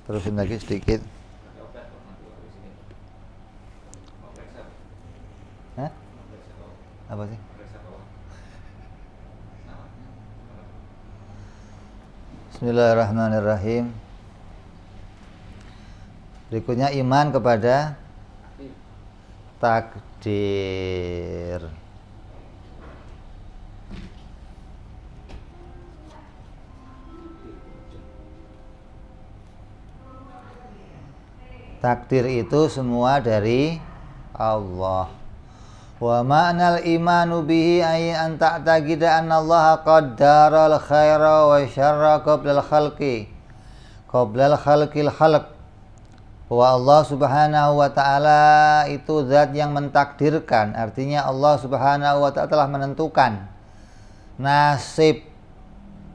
terusin lagi sedikit. Hah? apa sih? Bismillahirrahmanirrahim. Berikutnya iman kepada takdir Takdir itu semua dari Allah. Wa ma'nal imanu bihi ay an ta'taqida anna Allah qaddara al-khaira wa syarra qabla al-khalqi. Qabla al-khalqil khalq. Wa Allah Subhanahu wa taala itu zat yang mentakdirkan, artinya Allah Subhanahu wa taala telah menentukan nasib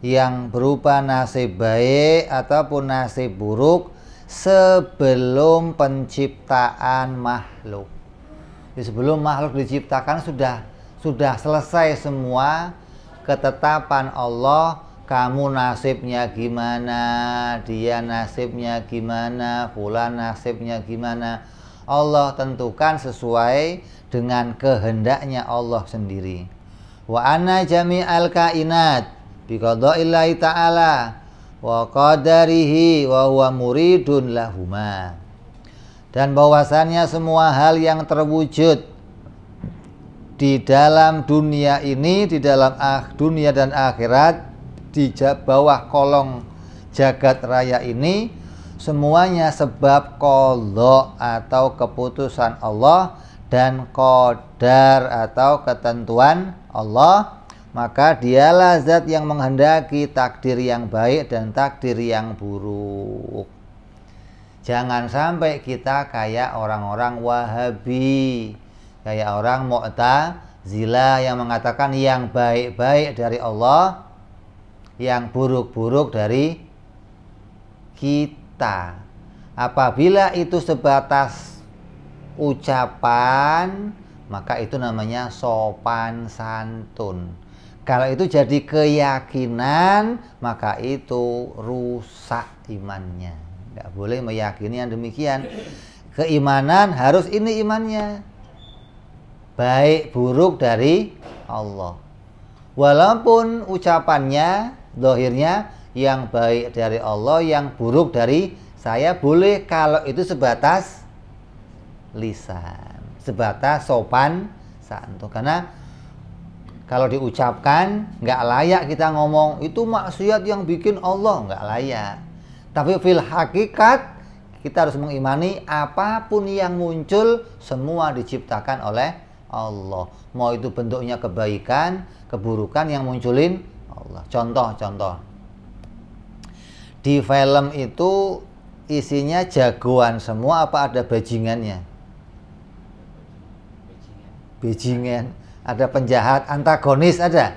yang berupa nasib baik ataupun nasib buruk sebelum penciptaan makhluk. sebelum makhluk diciptakan sudah sudah selesai semua ketetapan Allah kamu nasibnya gimana dia nasibnya gimana pula nasibnya gimana Allah tentukan sesuai dengan kehendaknya Allah sendiri wa anna jami'al kainat biqada'illahi ta'ala wa qadarihi wa huwa muridun lahuma. Dan bahwasannya semua hal yang terwujud di dalam dunia ini, di dalam dunia dan akhirat, di bawah kolong jagat raya ini, semuanya sebab kolok atau keputusan Allah dan kodar atau ketentuan Allah maka dialah zat yang menghendaki takdir yang baik dan takdir yang buruk Jangan sampai kita kayak orang-orang Wahabi, kayak orang Mu'tazilah yang mengatakan yang baik-baik dari Allah, yang buruk-buruk dari kita. Apabila itu sebatas ucapan, maka itu namanya sopan santun. Kalau itu jadi keyakinan, maka itu rusak imannya. Tidak boleh meyakini yang demikian. Keimanan harus ini imannya. Baik buruk dari Allah. Walaupun ucapannya, dohirnya yang baik dari Allah, yang buruk dari saya boleh kalau itu sebatas lisan, sebatas sopan santun. Karena kalau diucapkan nggak layak kita ngomong itu maksiat yang bikin Allah nggak layak tapi fil hakikat kita harus mengimani apa pun yang muncul semua diciptakan oleh Allah. Mau itu bentuknya kebaikan, keburukan yang munculin Allah. Contoh-contoh. Di film itu isinya jagoan semua apa ada bajingannya? Bajingan. Ada penjahat, antagonis ada?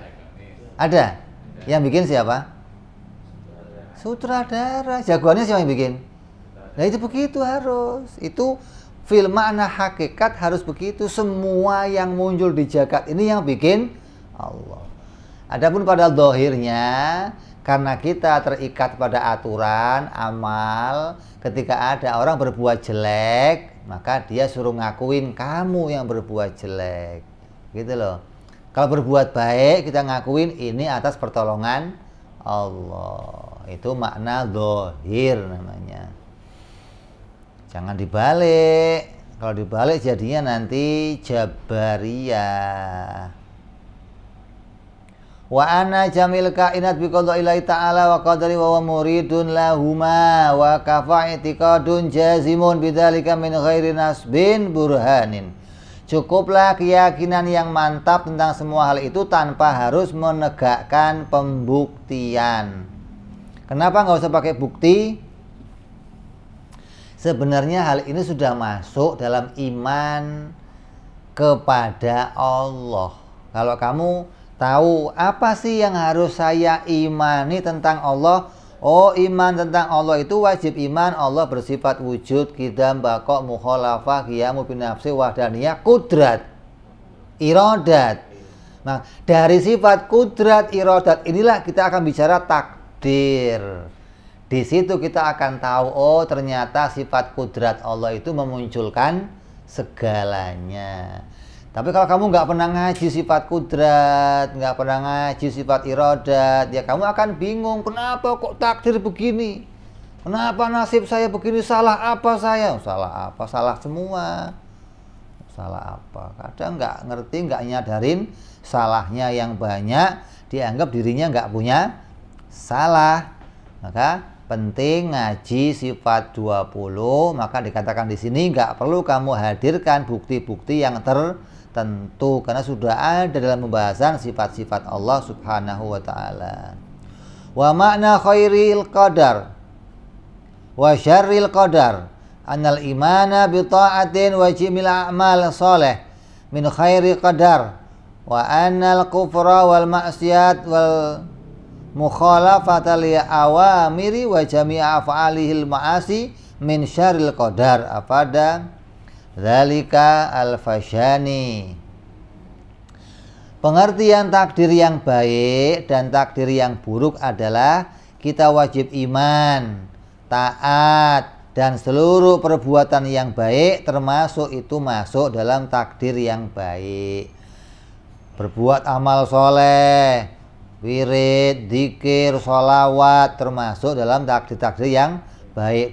Ada. Yang bikin siapa? Sutradara. Jagoannya siapa yang bikin? Nah itu begitu harus. Itu film makna hakikat harus begitu. Semua yang muncul di jagat ini yang bikin Allah. Adapun pada dohirnya, karena kita terikat pada aturan, amal, ketika ada orang berbuat jelek, maka dia suruh ngakuin kamu yang berbuat jelek. Gitu loh. Kalau berbuat baik, kita ngakuin ini atas pertolongan Allah. Itu makna dohir namanya. Jangan dibalik. Kalau dibalik jadinya nanti jabariyah. Wa ana jamil kainat bi ilahi ta'ala wa qadari wa muridun lahuma wa kafa jazimun bidzalika min ghairi nasbin burhanin Cukuplah keyakinan yang mantap tentang semua hal itu tanpa harus menegakkan pembuktian. Kenapa nggak usah pakai bukti? Sebenarnya hal ini sudah masuk dalam iman kepada Allah. Kalau kamu tahu apa sih yang harus saya imani tentang Allah? Oh iman tentang Allah itu wajib iman Allah bersifat wujud, kidam, bakok, mukhalafah, qiyamu binafsi, wahdaniyah, kudrat, irodat. Nah dari sifat kudrat, irodat inilah kita akan bicara tak takdir. Di situ kita akan tahu, oh ternyata sifat kudrat Allah itu memunculkan segalanya. Tapi kalau kamu nggak pernah ngaji sifat kudrat, nggak pernah ngaji sifat irodat, ya kamu akan bingung, kenapa kok takdir begini? Kenapa nasib saya begini? Salah apa saya? Salah apa? Salah semua. Salah apa? Kadang nggak ngerti, nggak nyadarin salahnya yang banyak, dianggap dirinya nggak punya salah maka penting ngaji sifat 20 maka dikatakan di sini nggak perlu kamu hadirkan bukti-bukti yang tertentu karena sudah ada dalam pembahasan sifat-sifat Allah Subhanahu wa taala. Wa makna khairil qadar. Wa syarril qadar. Anal imana bi ta'atin wa jimil a'mal salih min khairi qadar. Wa anal kufra wal maksiat wal mukhalafata li awamiri wa jami'a af'alihil ma'asi min syaril qadar. Apa ada Zalika al-fashani. Pengertian takdir yang baik dan takdir yang buruk adalah kita wajib iman, taat, dan seluruh perbuatan yang baik termasuk itu masuk dalam takdir yang baik. Berbuat amal soleh, wirid, dikir, sholawat termasuk dalam takdir-takdir yang baik.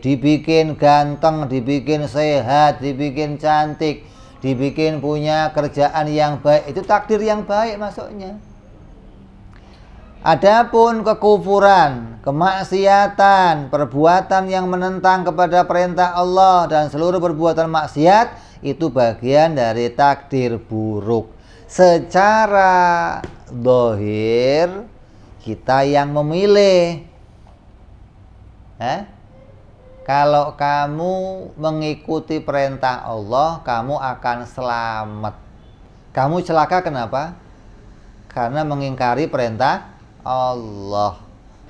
Dibikin ganteng, dibikin sehat, dibikin cantik, dibikin punya kerjaan yang baik. Itu takdir yang baik masuknya. Adapun kekufuran, kemaksiatan, perbuatan yang menentang kepada perintah Allah dan seluruh perbuatan maksiat itu bagian dari takdir buruk. Secara dohir kita yang memilih. Eh? Kalau kamu mengikuti perintah Allah, kamu akan selamat. Kamu celaka kenapa? Karena mengingkari perintah Allah.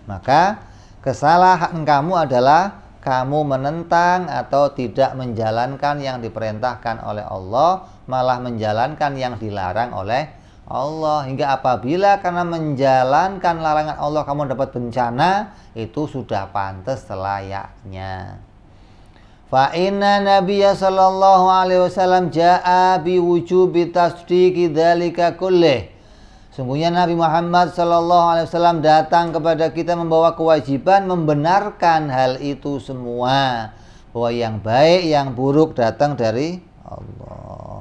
Maka kesalahan kamu adalah kamu menentang atau tidak menjalankan yang diperintahkan oleh Allah, malah menjalankan yang dilarang oleh Allah. Hingga apabila karena menjalankan larangan Allah kamu dapat bencana, itu sudah pantas selayaknya. Fa inna Nabiya sallallahu alaihi wasallam jaa bi wujubi tasdiqi dzalika kullih Sungguhnya Nabi Muhammad Sallallahu Alaihi Wasallam datang kepada kita membawa kewajiban membenarkan hal itu semua bahwa yang baik yang buruk datang dari Allah.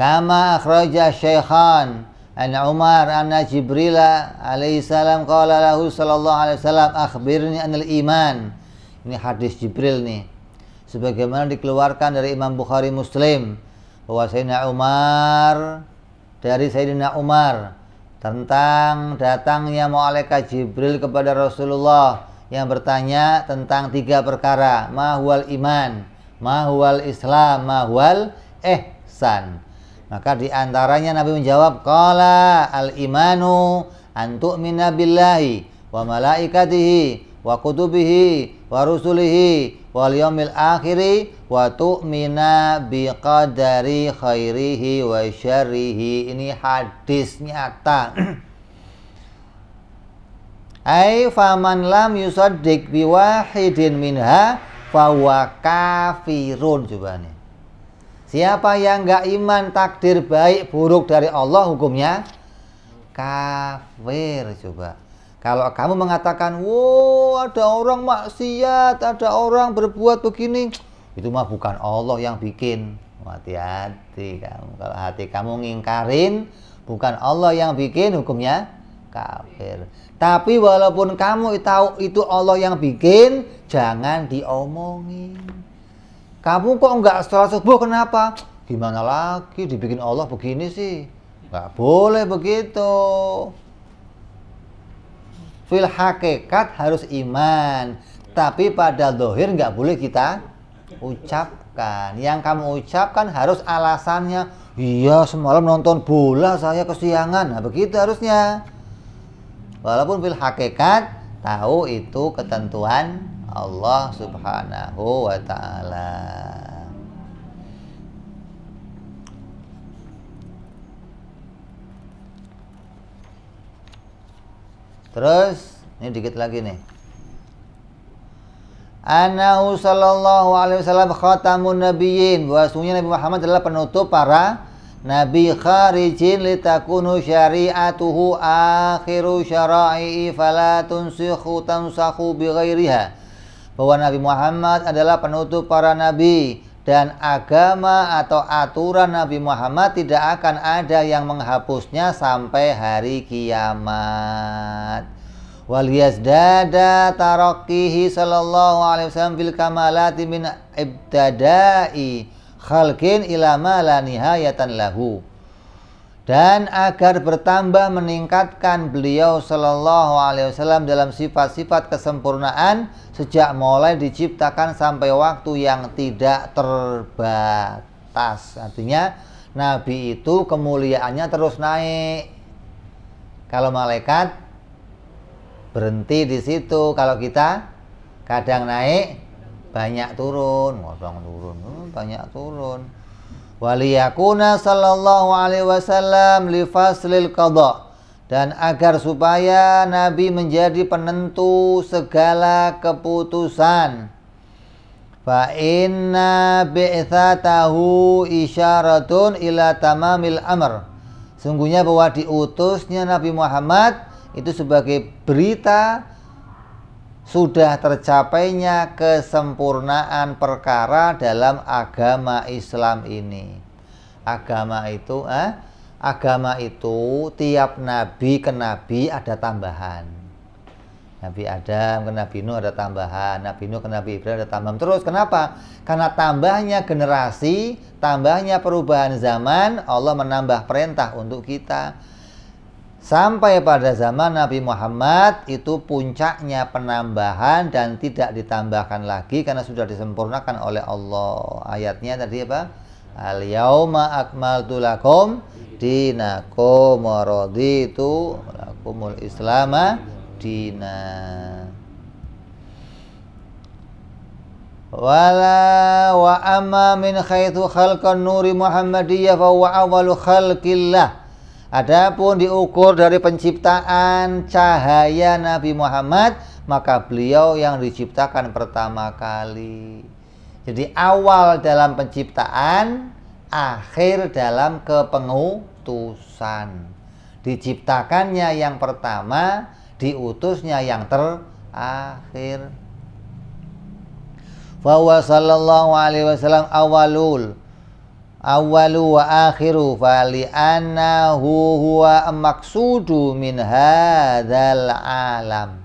Kama akhraja Syekhan an Umar anna Jibril alaihi salam qala lahu sallallahu alaihi wasallam akhbirni anil iman. Ini hadis Jibril nih. Sebagaimana dikeluarkan dari Imam Bukhari Muslim bahwa Sayyidina Umar dari Sayyidina Umar tentang datangnya malaikat Jibril kepada Rasulullah yang bertanya tentang tiga perkara mahwal iman mahwal islam mahwal ihsan maka di antaranya Nabi menjawab qala al imanu antuk billahi wa malaikatihi wa kutubihi wa rusulihi wal yaumil akhiri wa tu'mina biqadari khairihi wa syarrihi. Ini hadis nyata. Ai faman lam yusaddiq biwahidin minha fahuwa kafirun coba nih siapa yang enggak iman takdir baik buruk dari Allah hukumnya kafir coba kalau kamu mengatakan, wow ada orang maksiat, ada orang berbuat begini, itu mah bukan Allah yang bikin. Hati-hati kamu. Kalau hati kamu ngingkarin, bukan Allah yang bikin, hukumnya kafir. Tapi walaupun kamu tahu itu Allah yang bikin, jangan diomongin. Kamu kok enggak setelah subuh kenapa? Gimana lagi dibikin Allah begini sih? Enggak boleh begitu. Fil hakikat harus iman. Tapi pada dohir nggak boleh kita ucapkan. Yang kamu ucapkan harus alasannya. Iya semalam nonton bola saya kesiangan. Nah begitu harusnya. Walaupun fil hakikat tahu itu ketentuan Allah subhanahu wa ta'ala Terus ini dikit lagi nih. Anahu sallallahu alaihi wasallam khatamun nabiyyin. Bahwasanya Nabi Muhammad adalah penutup para nabi kharijin litakunu syari'atuhu akhiru syara'i fala tunsikhu tansahu bighairiha. Bahwa Nabi Muhammad adalah penutup para nabi dan agama atau aturan Nabi Muhammad tidak akan ada yang menghapusnya sampai hari kiamat. Wal yazdada tarakihi sallallahu alaihi wasallam bil kamalati min ibtada'i khalqin ila ma la nihayatan lahu dan agar bertambah meningkatkan beliau sallallahu alaihi wasallam dalam sifat-sifat kesempurnaan sejak mulai diciptakan sampai waktu yang tidak terbatas. Artinya nabi itu kemuliaannya terus naik. Kalau malaikat berhenti di situ. Kalau kita kadang naik banyak turun. Ngodong turun banyak turun waliyakuna sallallahu alaihi wasallam li faslil qada dan agar supaya nabi menjadi penentu segala keputusan. Fa inna bi'thatahu isyaratun ila tamamil amr. Sungguhnya bahwa diutusnya Nabi Muhammad itu sebagai berita sudah tercapainya kesempurnaan perkara dalam agama Islam ini. Agama itu, eh, agama itu tiap nabi ke nabi ada tambahan. Nabi Adam ke Nabi Nuh ada tambahan, Nabi Nuh ke Nabi Ibrahim ada tambahan. Terus kenapa? Karena tambahnya generasi, tambahnya perubahan zaman, Allah menambah perintah untuk kita Sampai pada zaman Nabi Muhammad itu puncaknya penambahan dan tidak ditambahkan lagi karena sudah disempurnakan oleh Allah. Ayatnya tadi apa? Al yauma akmaltu lakum dinakum wa raditu lakumul islama dina. Wala wa amma min khaitu khalqan nuri Muhammadiyah fa huwa awwalu khalqillah Adapun diukur dari penciptaan cahaya Nabi Muhammad, maka beliau yang diciptakan pertama kali. Jadi awal dalam penciptaan, akhir dalam kepengutusan. Diciptakannya yang pertama, diutusnya yang terakhir. Fawa sallallahu alaihi wasallam awalul awalu wa akhiru fali annahu huwa maksudu min hadzal alam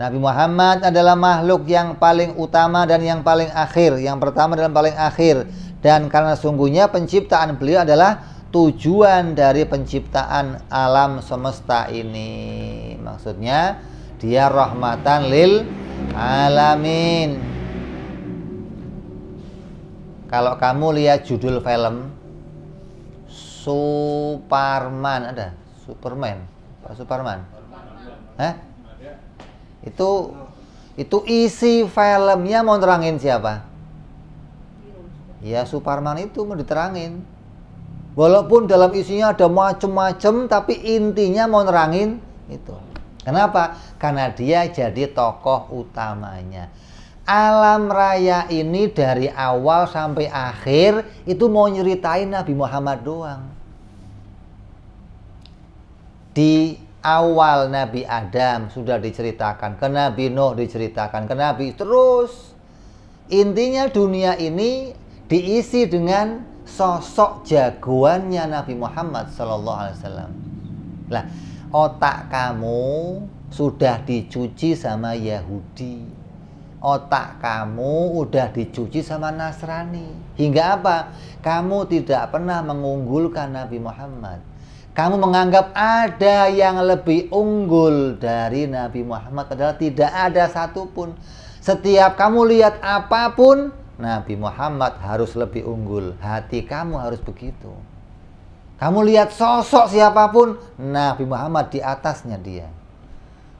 Nabi Muhammad adalah makhluk yang paling utama dan yang paling akhir, yang pertama dan paling akhir. Dan karena sungguhnya penciptaan beliau adalah tujuan dari penciptaan alam semesta ini. Maksudnya dia rahmatan lil alamin. Kalau kamu lihat judul film Superman ada Superman Pak Superman Hah? Itu itu isi filmnya mau terangin siapa? Ya Superman itu mau diterangin. Walaupun dalam isinya ada macem-macem tapi intinya mau nerangin itu. Kenapa? Karena dia jadi tokoh utamanya alam raya ini dari awal sampai akhir itu mau nyeritain Nabi Muhammad doang. Di awal Nabi Adam sudah diceritakan, ke Nabi Nuh diceritakan, ke Nabi terus. Intinya dunia ini diisi dengan sosok jagoannya Nabi Muhammad Sallallahu Alaihi Wasallam. Lah, otak kamu sudah dicuci sama Yahudi otak kamu udah dicuci sama Nasrani. Hingga apa? Kamu tidak pernah mengunggulkan Nabi Muhammad. Kamu menganggap ada yang lebih unggul dari Nabi Muhammad padahal tidak ada satupun. Setiap kamu lihat apa pun, Nabi Muhammad harus lebih unggul. Hati kamu harus begitu. Kamu lihat sosok siapa pun, Nabi Muhammad di atasnya dia.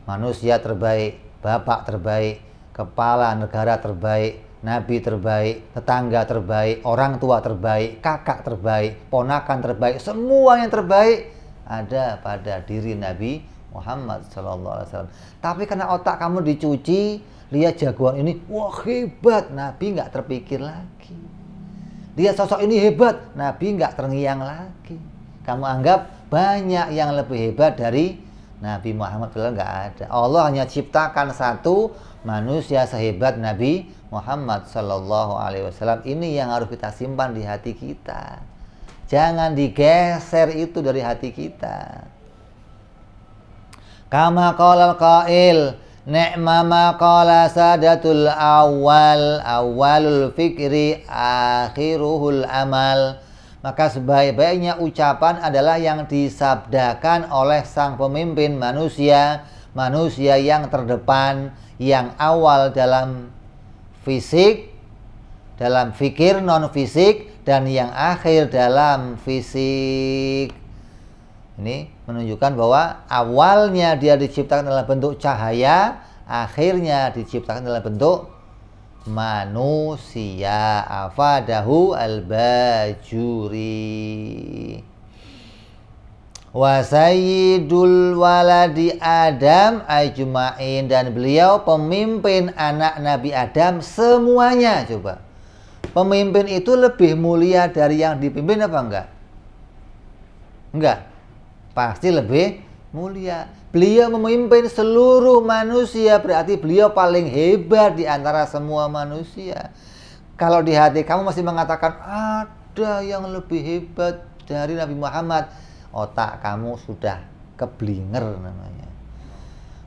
Manusia terbaik, bapak terbaik, kepala negara terbaik, nabi terbaik, tetangga terbaik, orang tua terbaik, kakak terbaik, ponakan terbaik, semua yang terbaik ada pada diri Nabi Muhammad SAW. Tapi karena otak kamu dicuci, lihat jagoan ini, wah hebat, Nabi nggak terpikir lagi. Dia sosok ini hebat, Nabi nggak terngiang lagi. Kamu anggap banyak yang lebih hebat dari Nabi Muhammad SAW nggak ada. Allah hanya ciptakan satu manusia sehebat Nabi Muhammad Sallallahu Alaihi Wasallam ini yang harus kita simpan di hati kita. Jangan digeser itu dari hati kita. Kama qala qail Ni'ma ma sadatul awal awalul fikri akhiruhul amal maka sebaik-baiknya ucapan adalah yang disabdakan oleh sang pemimpin manusia manusia yang terdepan yang awal dalam fisik, dalam fikir non fisik dan yang akhir dalam fisik. Ini menunjukkan bahwa awalnya dia diciptakan dalam bentuk cahaya, akhirnya diciptakan dalam bentuk manusia afadahu al-bajuri wa sayyidul waladi Adam ajma'in. Dan beliau pemimpin anak Nabi Adam semuanya coba. Pemimpin itu lebih mulia dari yang dipimpin apa enggak? Enggak. Pasti lebih mulia. Beliau memimpin seluruh manusia berarti beliau paling hebat di antara semua manusia. Kalau di hati kamu masih mengatakan ada yang lebih hebat dari Nabi Muhammad otak kamu sudah keblinger namanya.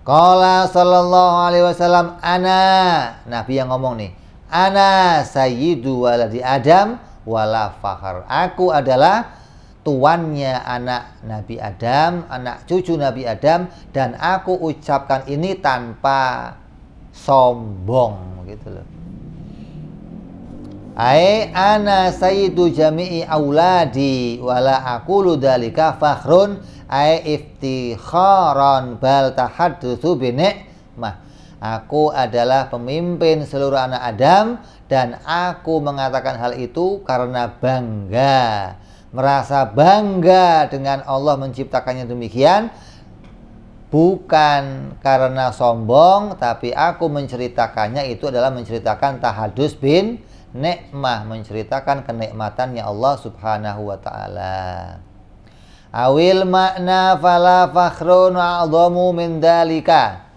Qala sallallahu alaihi wasallam ana Nabi yang ngomong nih ana sayyidu waladi Adam wala fakhar aku adalah tuannya anak Nabi Adam anak cucu Nabi Adam dan aku ucapkan ini tanpa sombong gitu loh Ai ana sayyidu jami'i auladi wala aqulu dalika fakhrun. Ai iftikharan bal tahaddutsu bi mah Aku adalah pemimpin seluruh anak Adam dan aku mengatakan hal itu karena bangga. Merasa bangga dengan Allah menciptakannya demikian. Bukan karena sombong tapi aku menceritakannya itu adalah menceritakan tahadus bin nikmah menceritakan kenikmatannya Allah Subhanahu wa taala. Awil makna fala fakhrun a'dhamu min dalika.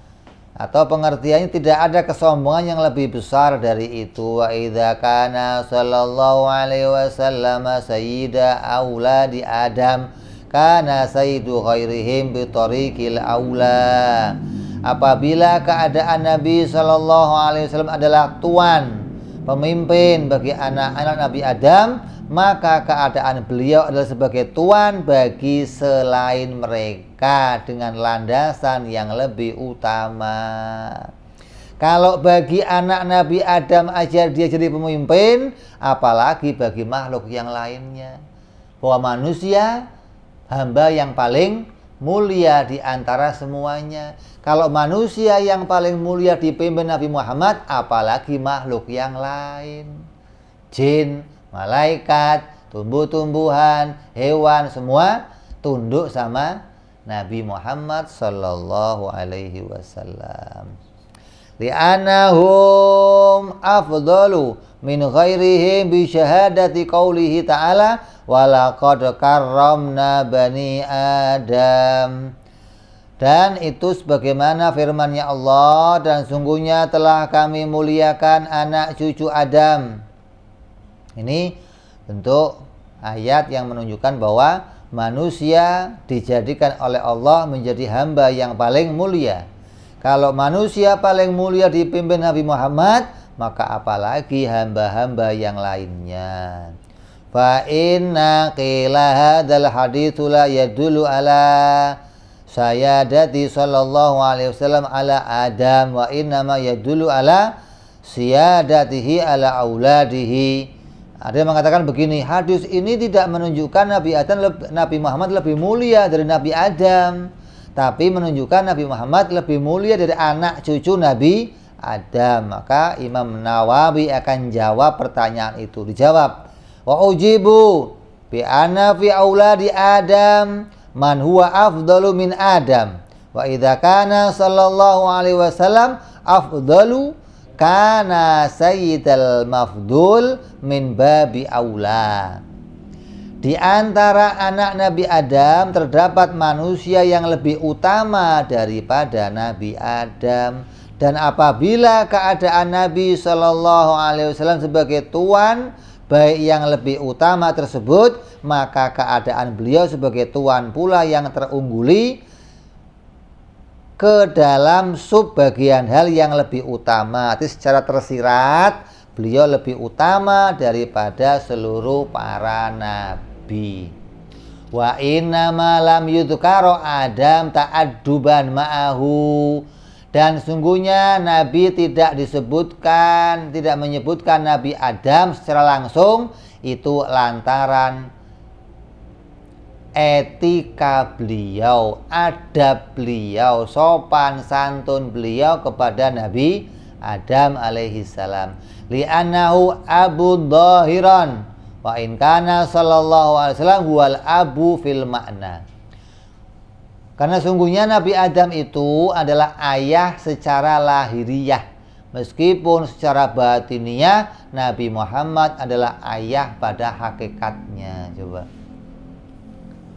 Atau pengertiannya tidak ada kesombongan yang lebih besar dari itu. Wa idza kana sallallahu alaihi wasallam sayyida auladi Adam kana sayyidu khairihim bi tariqil aula. Apabila keadaan Nabi sallallahu alaihi wasallam adalah tuan pemimpin bagi anak-anak Nabi Adam, maka keadaan beliau adalah sebagai tuan bagi selain mereka dengan landasan yang lebih utama. Kalau bagi anak Nabi Adam aja dia jadi pemimpin, apalagi bagi makhluk yang lainnya. Bahwa manusia hamba yang paling mulia di antara semuanya. Kalau manusia yang paling mulia dipimpin Nabi Muhammad, apalagi makhluk yang lain. Jin, malaikat, tumbuh-tumbuhan, hewan, semua tunduk sama Nabi Muhammad sallallahu alaihi wasallam. Li'anahum afdalu min ghairihim bi syahadati qaulihi ta'ala walaqad karramna bani Adam dan itu sebagaimana firmannya Allah dan sungguhnya telah kami muliakan anak cucu Adam. Ini bentuk ayat yang menunjukkan bahwa manusia dijadikan oleh Allah menjadi hamba yang paling mulia. Kalau manusia paling mulia dipimpin Nabi Muhammad, maka apalagi hamba-hamba yang lainnya. Fa inna qila hadzal haditsu la yadullu ala sayadati sallallahu alaihi wasallam ala Adam wa innama yadulu ala siyadatihi ala auladihi. Ada yang mengatakan begini, hadis ini tidak menunjukkan Nabi Adam Nabi Muhammad lebih mulia dari Nabi Adam, tapi menunjukkan Nabi Muhammad lebih mulia dari anak cucu Nabi Adam. Maka Imam Nawawi akan jawab pertanyaan itu. Dijawab, wa ujibu bi ana fi auladi Adam man huwa afdalu min Adam. Wa idza kana sallallahu alaihi wasallam afdalu kana sayyidal mafdul min babi aula. Di antara anak Nabi Adam terdapat manusia yang lebih utama daripada Nabi Adam. Dan apabila keadaan Nabi Shallallahu Alaihi Wasallam sebagai tuan baik yang lebih utama tersebut, maka keadaan beliau sebagai tuan pula yang terungguli ke dalam sub bagian hal yang lebih utama. Jadi secara tersirat, beliau lebih utama daripada seluruh para nabi. Wa inna malam yudhkaro Adam ta'adduban ma'ahu dan sungguhnya Nabi tidak disebutkan, tidak menyebutkan Nabi Adam secara langsung. Itu lantaran etika beliau, adab beliau, sopan santun beliau kepada Nabi Adam alaihi salam. Li'annahu abu dhahiran wa in kana sallallahu alaihi wasallam huwal abu fil makna karena sungguhnya Nabi Adam itu adalah ayah secara lahiriah Meskipun secara batiniah Nabi Muhammad adalah ayah pada hakikatnya. Coba.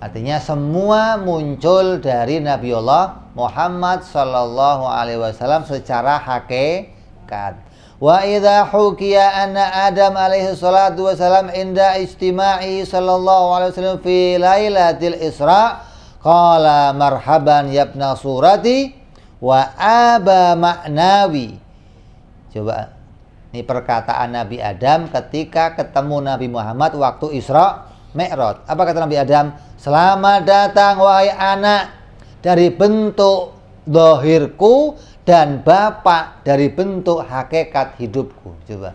Artinya semua muncul dari Nabi Allah Muhammad Sallallahu Alaihi Wasallam secara hakikat. Wa idha hukiya anna Adam alaihi salatu wasalam inda istima'i sallallahu alaihi wasallam fi lailatul Isra qala marhaban yabna surati wa aba ma'nawi Coba ini perkataan Nabi Adam ketika ketemu Nabi Muhammad waktu Isra Mi'raj. Apa kata Nabi Adam? Selamat datang wahai anak dari bentuk dohirku dan bapak dari bentuk hakikat hidupku. Coba.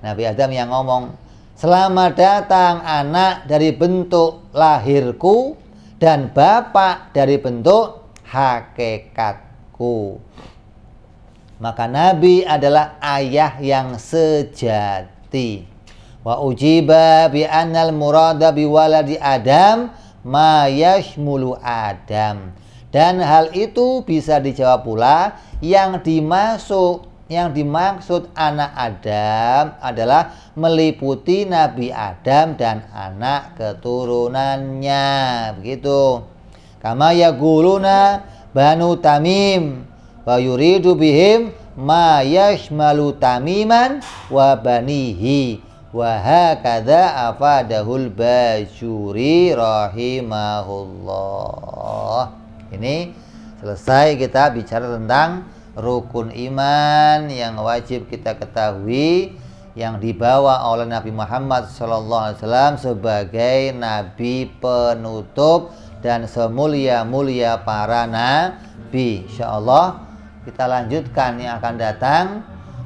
Nabi Adam yang ngomong, Selamat datang anak dari bentuk lahirku dan bapak dari bentuk hakikatku. Maka Nabi adalah ayah yang sejati. Wa ujiba bi annal murada bi waladi Adam ma yashmulu Adam. Dan hal itu bisa dijawab pula yang dimasuk yang dimaksud anak Adam adalah meliputi Nabi Adam dan anak keturunannya. Begitu. Kama yaguluna Banu Tamim wa yuridu bihim ma yashmalu tamiman wa banihi wa hakadha afadahul bajuri rahimahullah ini selesai kita bicara tentang rukun iman yang wajib kita ketahui yang dibawa oleh Nabi Muhammad SAW sebagai nabi penutup dan semulia-mulia para nabi. Insyaallah kita lanjutkan yang akan datang.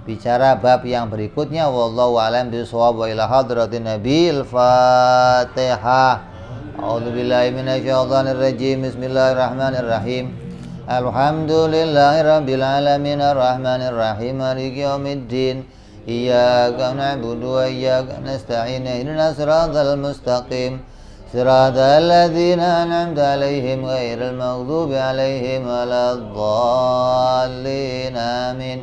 Bicara bab yang berikutnya wallahu alam bisawab wa ila hadratin nabil fatihah A'udzu billahi minasyaitonir rajim bismillahirrahmanirrahim الحمد لله رب العالمين الرحمن الرحيم مالك يوم الدين إياك نعبد وإياك نستعين إهدنا الصراط المستقيم. صراط الذين أنعمت عليهم غير المغضوب عليهم ولا الضالين آمين.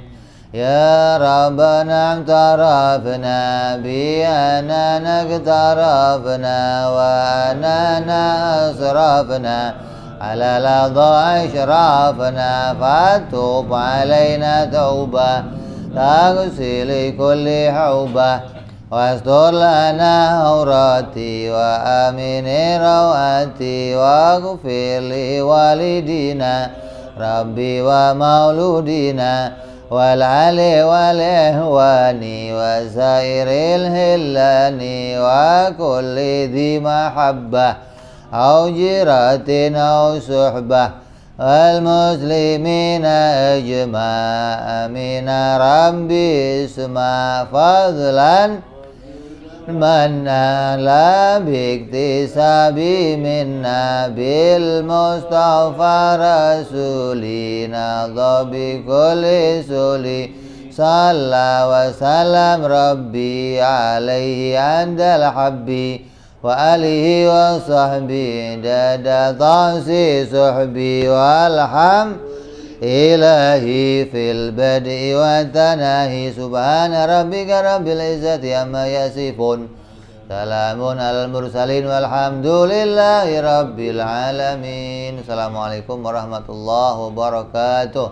يا ربنا اعترفنا بأننا اقترفنا وأننا أسرفنا على الأضاء إشرافنا فتوب علينا توبة. تغسل كل حوبة. واستر لنا عوراتي وآمن رواتي واغفر لوالدينا ربي ومولودنا والعلي والإهوان وسائر الهلان وكل ذي محبة. أو جيرة أو صحبة والمسلمين أجمع من ربي اسمع فضلا من لا باكتسابي منا بالمصطفى رسولنا بكل سولي صلى وسلم ربي عليه عند الحبي وآله وصحبه داد طاسي صحبي والحمد إلهي في البدء والتناهي. سبحان ربك رب العزة عما يصفون. سلام على المرسلين والحمد لله رب العالمين. السلام عليكم ورحمة الله وبركاته.